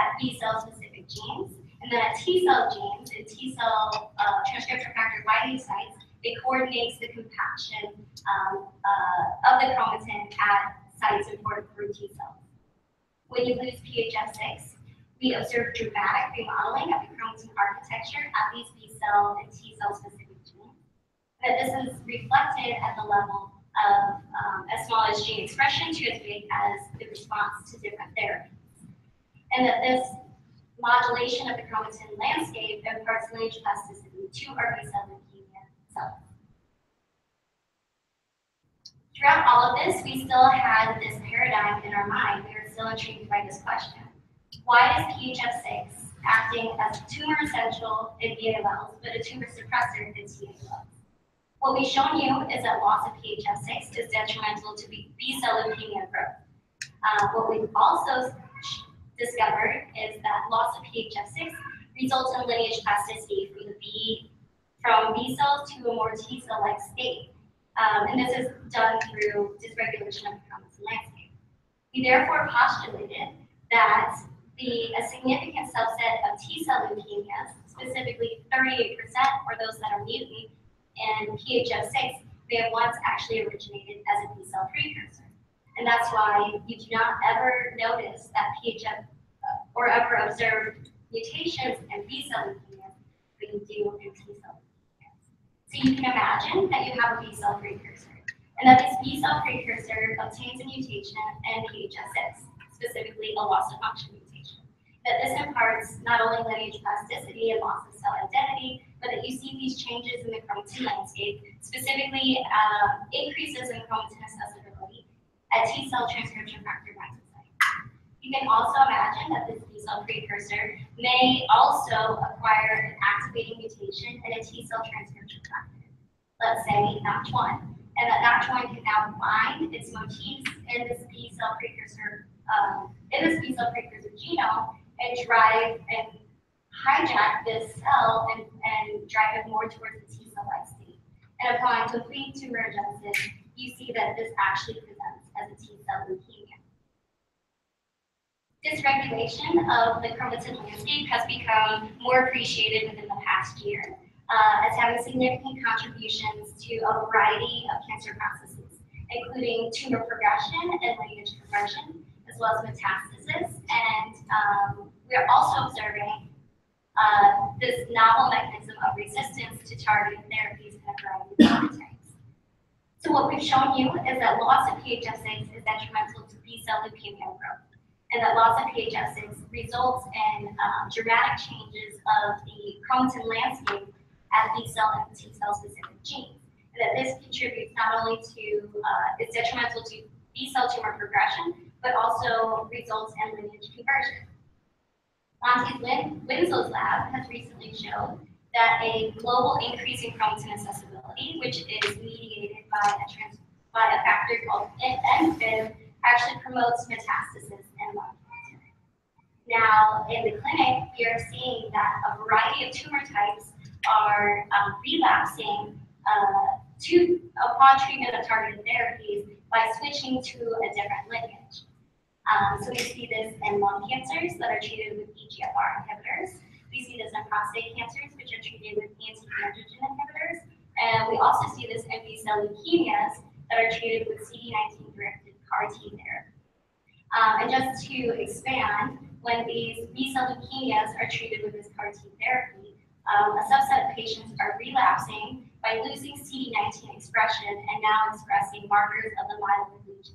at B cell specific genes, and then at T cell genes and T cell uh, transcription factor binding sites, it coordinates the compaction um, uh, of the chromatin at sites important for T cells. When you lose PHF6, we observe dramatic remodeling of the chromatin architecture at these B cell and T cell specific genes. That this is reflected at the level of um, as small as gene expression to as big as the response to different therapies. And that this modulation of the chromatin landscape imparts lineage plasticity to our B cell leukemia cells. Throughout all of this, we still had this paradigm in our mind. We were still intrigued by this question. Why is PHF6 acting as a tumor essential in levels, but a tumor suppressor in T levels? What we've shown you is that loss of PHF6 is detrimental to B B cell leukemia growth. Uh, what we've also discovered is that loss of PHF6 results in lineage plasticity from the B from B cells to a more T cell like state. Um, and this is done through dysregulation of the chromatin landscape. We therefore postulated that the a significant subset of T cell leukemias, specifically 38%, or those that are mutant in PHF6, may have once actually originated as a B cell precursor. And that's why you do not ever notice that PHF uh, or ever observe mutations in B cell leukemias, but you do in T cell leukemias. So you can imagine that you have a B cell precursor, and that this B cell precursor obtains a mutation in PHS6, specifically a loss of function mutation. That this imparts not only lineage plasticity and loss of cell identity, but that you see these changes in the chromatin landscape, specifically uh, increases in chromatin accessibility at T cell transcription factor binding site. You can also imagine that this T cell precursor may also acquire an activating mutation in a T cell transcription factor, let's say NOTCH1, and that NOTCH1 can now bind its motifs in this B cell precursor, um, in this B cell precursor genome and drive and hijack this cell and, and drive it more towards the T cell like state. And upon complete tumorigenesis, you see that this actually as a T cell leukemia. Dysregulation of the chromatin landscape has become more appreciated within the past year uh, as having significant contributions to a variety of cancer processes, including tumor progression and lineage conversion, as well as metastasis. And um, we are also observing uh, this novel mechanism of resistance to targeted therapies in a variety of. So what we've shown you is that loss of PHF6 is detrimental to B cell leukemia growth, and that loss of PHF6 results in um, dramatic changes of the chromatin landscape at B cell and T cell specific genes, and that this contributes not only to uh, it's detrimental to B cell tumor progression, but also results in lineage conversion. Monty Win- Winslow's lab has recently shown that a global increase in chromatin accessibility, which is mediated by a, trans- by a factor called NFIB, actually promotes metastasis in lung cancer. Now, in the clinic, we are seeing that a variety of tumor types are um, relapsing uh, to, upon treatment of targeted therapies by switching to a different lineage. Um, so we see this in lung cancers that are treated with EGFR inhibitors. We see this in prostate cancers, which are treated with anti-androgen inhibitors. And we also see this in B-cell leukemias that are treated with CD19-directed CAR T therapy. Um, and just to expand, when these B-cell leukemias are treated with this CAR T therapy, um, a subset of patients are relapsing by losing CD19 expression and now expressing markers of the myeloid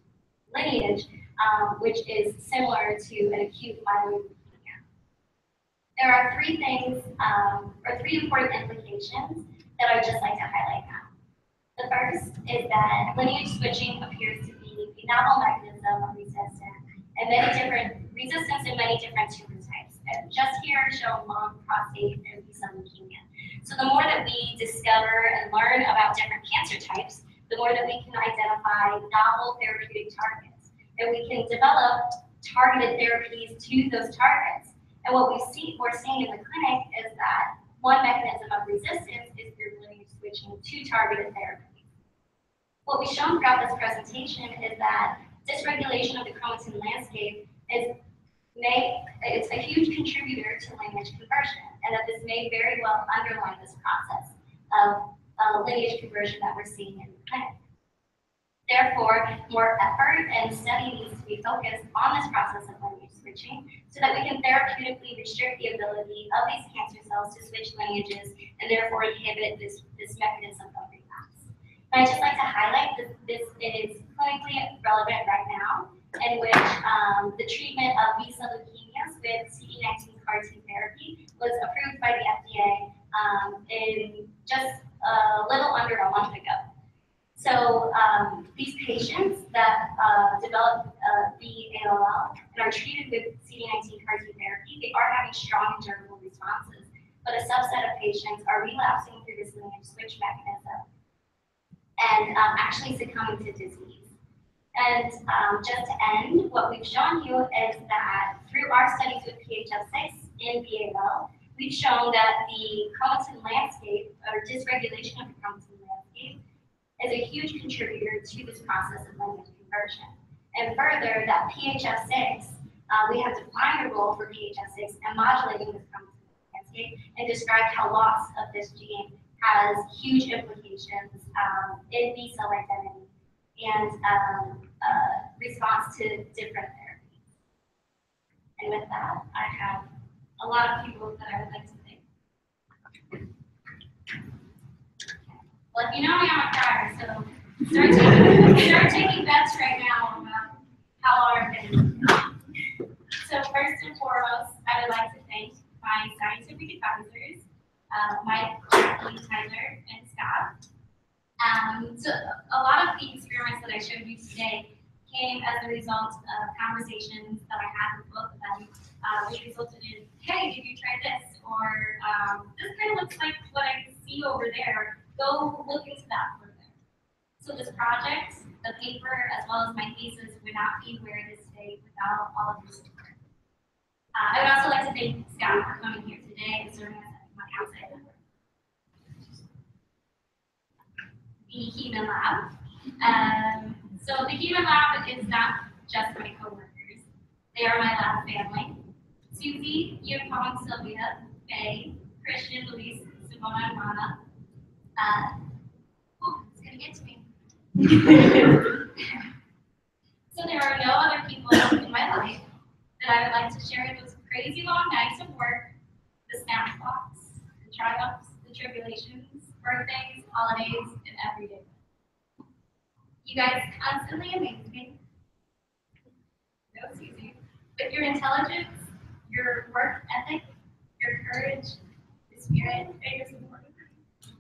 lineage um, which is similar to an acute myeloid. There are three things, um, or three important implications that I would just like to highlight now. The first is that lineage switching appears to be a novel mechanism of resistance and many different resistance in many different tumor types. And just here show lung, prostate, and B-cell leukemia. So the more that we discover and learn about different cancer types, the more that we can identify novel therapeutic targets and we can develop targeted therapies to those targets. And what we see, we're seeing in the clinic is that one mechanism of resistance is through lineage switching to targeted therapies. What we've shown throughout this presentation is that dysregulation of the chromatin landscape is may it's a huge contributor to lineage conversion, and that this may very well underline this process of uh, lineage conversion that we're seeing in the clinic. Therefore, more effort and study needs to be focused on this process of lineage switching so that we can therapeutically restrict the ability of these cancer cells to switch lineages and therefore inhibit this, this mechanism of relapse. And I'd just like to highlight that this is clinically relevant right now in which um, the treatment of B-cell leukemias with CD19 CAR T therapy was approved by the FDA um, in just a little under a month ago. So um, these patients that uh, develop uh, B-ALL and are treated with CD19 CAR T therapy, they are having strong and durable responses. But a subset of patients are relapsing through this lineage switch mechanism. and um, actually succumbing to disease. And um, just to end, what we've shown you is that through our studies with PHF6 in BAL, we've shown that the chromatin landscape or dysregulation of the chromatin is a huge contributor to this process of lineage conversion. And further, that PHF6, uh, we have defined a role for PHF6 and modulating this chromatin landscape and described how loss of this gene has huge implications um, in B cell identity and um, uh, response to different therapies. And with that, I have a lot of people that I would like to thank. Well, if you know me, I'm a crier, so start taking, start taking bets right now about how long I've been. So first and foremost, I would like to thank my scientific advisors, uh, Mike, Jackie, Tyler, and Scott. Um, so a lot of the experiments that I showed you today came as a result of conversations that I had with both of them, uh, which resulted in, hey, did you try this? Or um, this kind of looks like what I can see over there. Go look into that further. So this project, the paper, as well as my thesis would not be where it is today without all of your support. Uh, I would also like to thank Scott for coming here today and serving as my outside member. The Hemann Lab. Um, so the Hemann Lab is not just my coworkers. They are my lab family. Susie, Yukon, Sylvia, Faye, Christian, Luis, Simona, and Mana. Uh, it's gonna get to me. so there are no other people in my life that I would like to share those crazy long nights of work, the snapshots, the triumphs, the tribulations, birthdays, holidays, and every day. You guys constantly amaze me. No, easy. But your intelligence, your work ethic, your courage, your spirit, your support.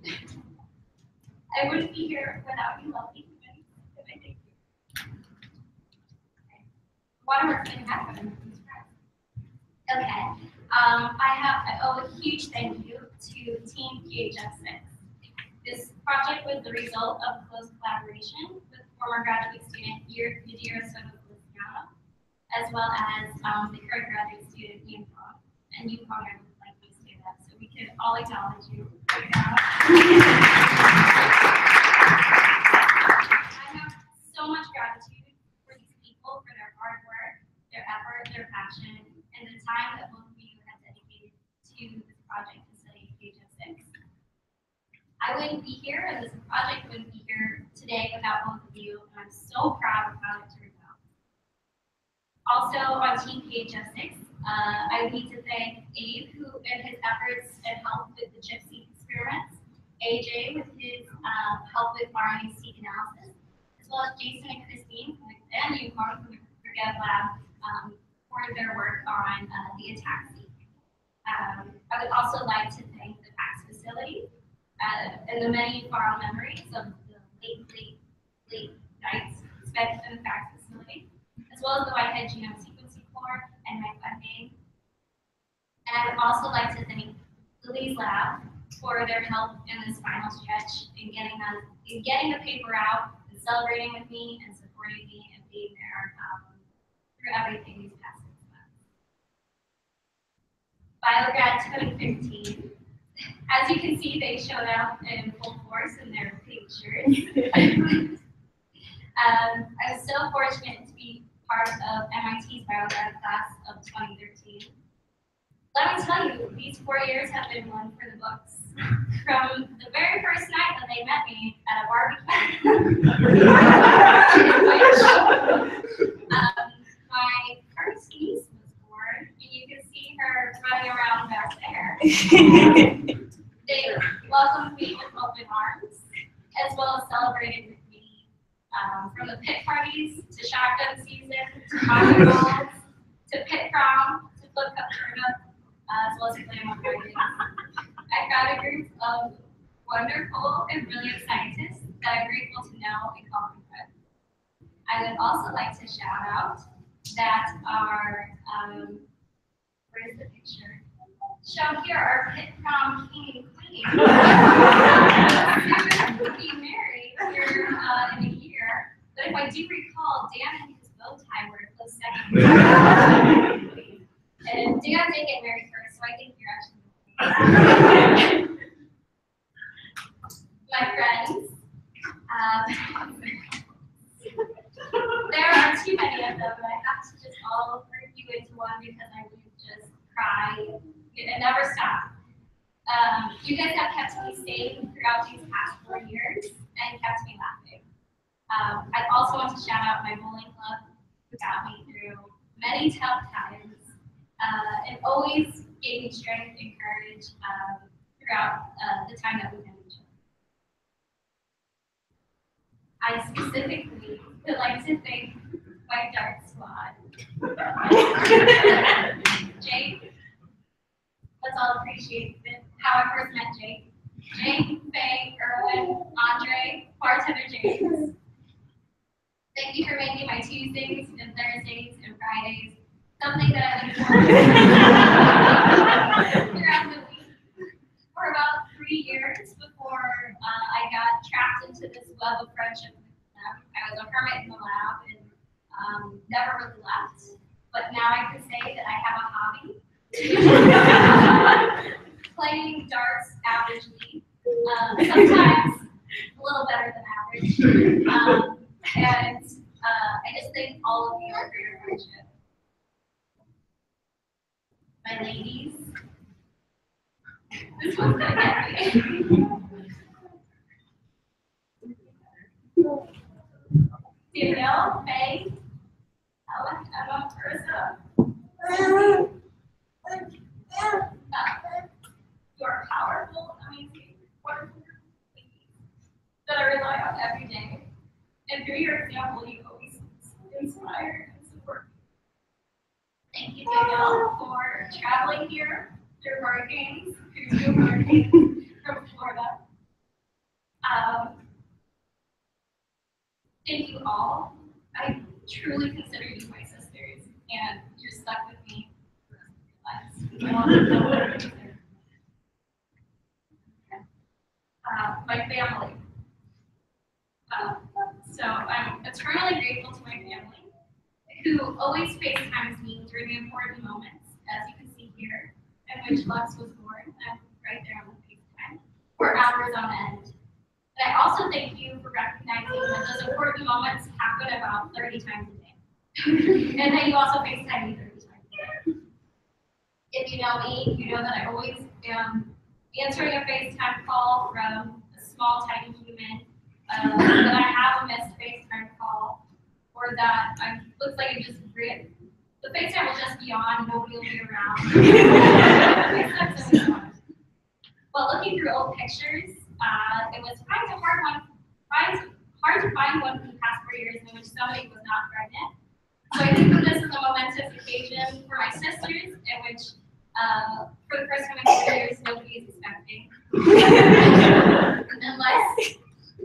I wouldn't be here without you and I thank you. Waterworks can happen. Okay, um, I have, I owe a huge thank you to Team PHF6. This project was the result of close collaboration with former graduate student Yadira Soto as well as um, the current graduate student Ian Fong. And you we could all acknowledge you. right now. I have so much gratitude for these people, for their hard work, their effort, their passion, and the time that both of you have dedicated to this project and studying PHF6. I wouldn't be here, and this project wouldn't be here today without both of you, and I'm so proud of how it turned out. Also, on Team PHF6, uh, I need to thank Abe, who, and his efforts and help with the ChIP-seq experiments, AJ with his um, help with RNA-seq analysis, as well as Jason and Christine from the, and Yukon from the Forget Lab um, for their work on uh, the ATAC-seq. Um, I would also like to thank the FACS facility uh, and the many fond memories of the late, late, late nights spent in the FACS facility, as well as the Whitehead Genome Sequencing Core and my funding. And I would also like to thank Lily's Lab for their help in this final stretch in getting in getting the paper out and celebrating with me and supporting me and being there um, through everything these past six months. BioGrad 2015. As you can see, they showed up in full force in their pink shirts. um, I was so fortunate to be part of MIT's BioGrad class of 2013. Let me tell you, these four years have been one for the books. From the very first night that they met me at a barbecue, um, my first niece was born, and you can see her running around back there. They welcomed me with open arms, as well as celebrated um, from the pit parties to shotgun season to hockey balls to pit prom to flip cup turnip, uh, as well as glam on Fridays. I've got a group of wonderful and brilliant scientists that I'm grateful to know and call my friends. I would also like to shout out that our, um, where's the picture? Shown here are pit prom king and queen. Be married. here uh, in year. But if I do recall, Dan and his bow tie were a close second. and Dan did get married first, so I think you're actually. My friends, um, there are too many of them, but I have to just all group you into one because I would just cry and never stop. Um, you guys have kept me sane throughout these past four years and kept me laughing. Um, I also want to shout out my bowling club who got me through many tough times uh, and always gave me strength and courage um, throughout uh, the time that we've been each other. I specifically would like to thank my dart squad. Jake, let's all appreciate it. How I first met Jake. Jake, Faye, Erwin, Andre, bartender James. Thank you for making my Tuesdays and Thursdays and Fridays something that I look forward to throughout the week. For about three years before uh, I got trapped into this web of friendship. I was a hermit in the lab and um, never really left. But now I can say that I have a hobby. Playing darts averagely, um, sometimes a little better than average. Um, and uh, I just thank all of you for your friendship. My ladies, this one's gonna get me. Danielle, Faye, Ellen, Emma, Marissa. You are powerful, amazing, wonderful that I rely on every day. And through your example, you always inspire and support. Thank you, Danielle, for traveling here through hurricanes, through two hurricanes from Florida. Um, thank you all. I truly consider you my sisters, and you're stuck with me for the rest of your lives. Uh, my family. Um, so I'm eternally grateful to my family, who always FaceTimes me during the important moments, as you can see here, in which Lux was born. I'm right there on the FaceTime, for hours on end. And I also thank you for recognizing that those important moments happen about 30 times a day. and that you also FaceTime me 30 times a day. If you know me, you know that I always am answering a FaceTime call from a small, tiny human, uh, that I have a missed FaceTime call, or that I looks like I just ran. The FaceTime will just be on, nobody will be around. FaceTime's always on. But looking through old pictures, uh, it was kind of hard one, find, hard to find one from the past four years in which somebody was not pregnant. So I think that this is a momentous occasion for my sisters, in which, uh, for the first time in four years, nobody is expecting. Unless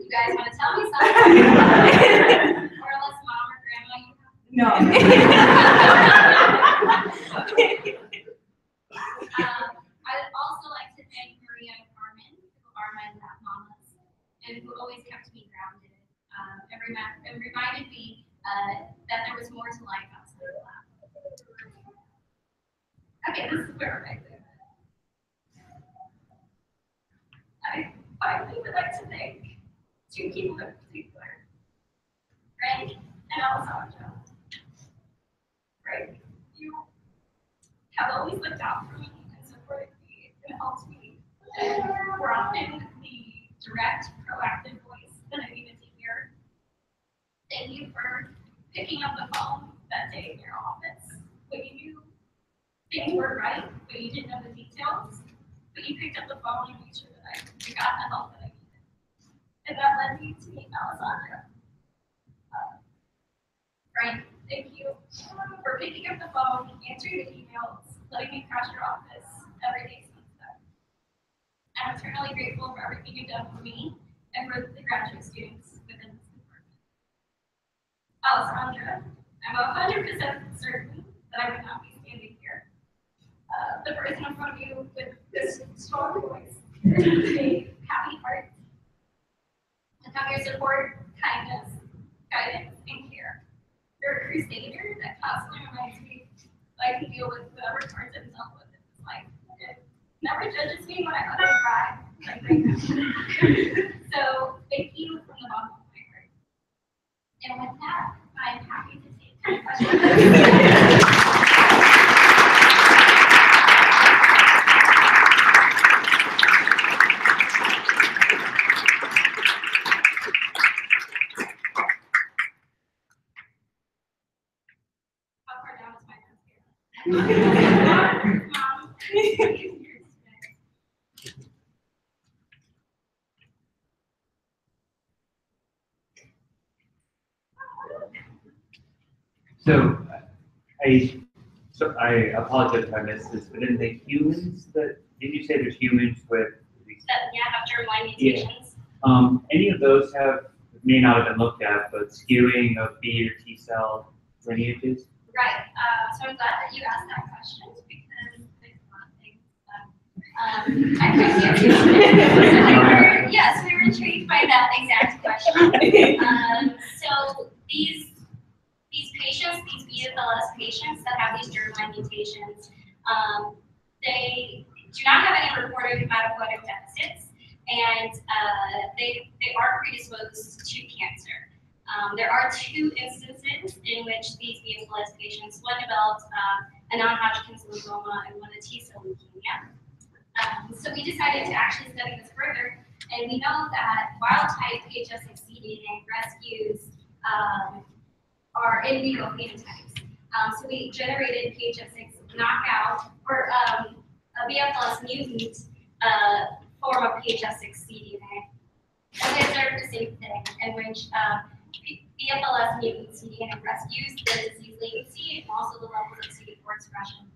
you guys want to tell me something. or unless mom or grandma, you Um, I would also like to thank Maria and Carmen, who are my lab mamas, and who always kept me grounded, um, and, remi- and reminded me uh, that there was more to life outside the lab. Okay, this is where I live. I finally would like to thank two people in particular, Frank and Alessandra. Frank, you have always looked out for me and supported me and helped me. And were often the direct, proactive voice that I needed to hear. Thank you for picking up the phone that day in your office when you knew things were right, but you didn't know the details. But you picked up the phone and made sure that I got the help that. And that led me to meet Alessandra. Uh, Frank, thank you for picking up the phone, answering the emails, letting me crash your office every day since then. I'm eternally grateful for everything you've done for me and for the graduate students within this department. Alessandra, I'm hundred percent certain that I would not be standing here. Uh, the person in front of you with this strong voice, a happy heart, and have your support, kindness, guidance, and care. You're a crusader that constantly reminds me I can deal with whoever turns himself with it. It's like, it never judges me when I let it cry. Like right now. so thank you from the bottom of my heart. And with that, I'm happy to take questions. How far down is my mascara? Mom. So, I, so I apologize if I missed this, but in the humans that, did you say there's humans with, these- That, yeah, have germline mutations. um, any of those have, may not have been looked at, but skewing of B or T cell lineages? Right, uh, so I'm glad that you asked that question because there's a lot of things that, um, I appreciate it. We were- Yes, we were intrigued by that exact question. Um, so these, these patients, these BFLS patients that have these germline mutations, um, they do not have any reported hematopoietic deficits and, uh, they, they are predisposed to cancer. Um, there are two instances in which these BFLS patients, one developed uh, a non-Hodgkin's lymphoma and one a T-cell leukemia. Um, so we decided to actually study this further, and we know that wild-type PHF6 cDNA rescues um, are in vivo phenotypes. Um, so we generated PHF6 knockout or um, a BFLS mutant uh, form of PHF6 cDNA. And we observed the same thing in which uh, BFLS mutant cDNA rescues the disease latency and also the levels of CD4 expression,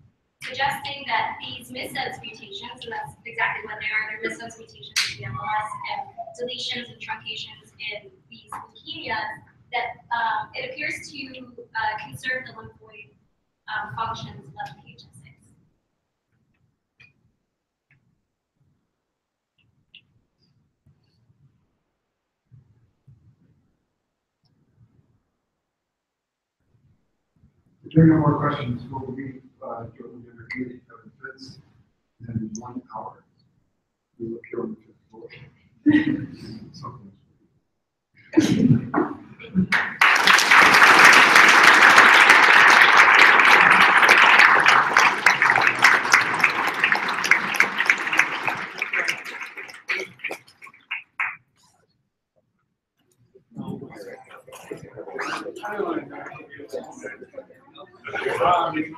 suggesting that these missense mutations, and that's exactly what they are, they're missense mutations in BFLS and deletions and truncations in these leukemias, that um, it appears to uh, conserve the lymphoid um, functions of PHF6. If there are no more questions, we'll be, uh, joining the committee of defense in one hour. We look here on the fifth. You.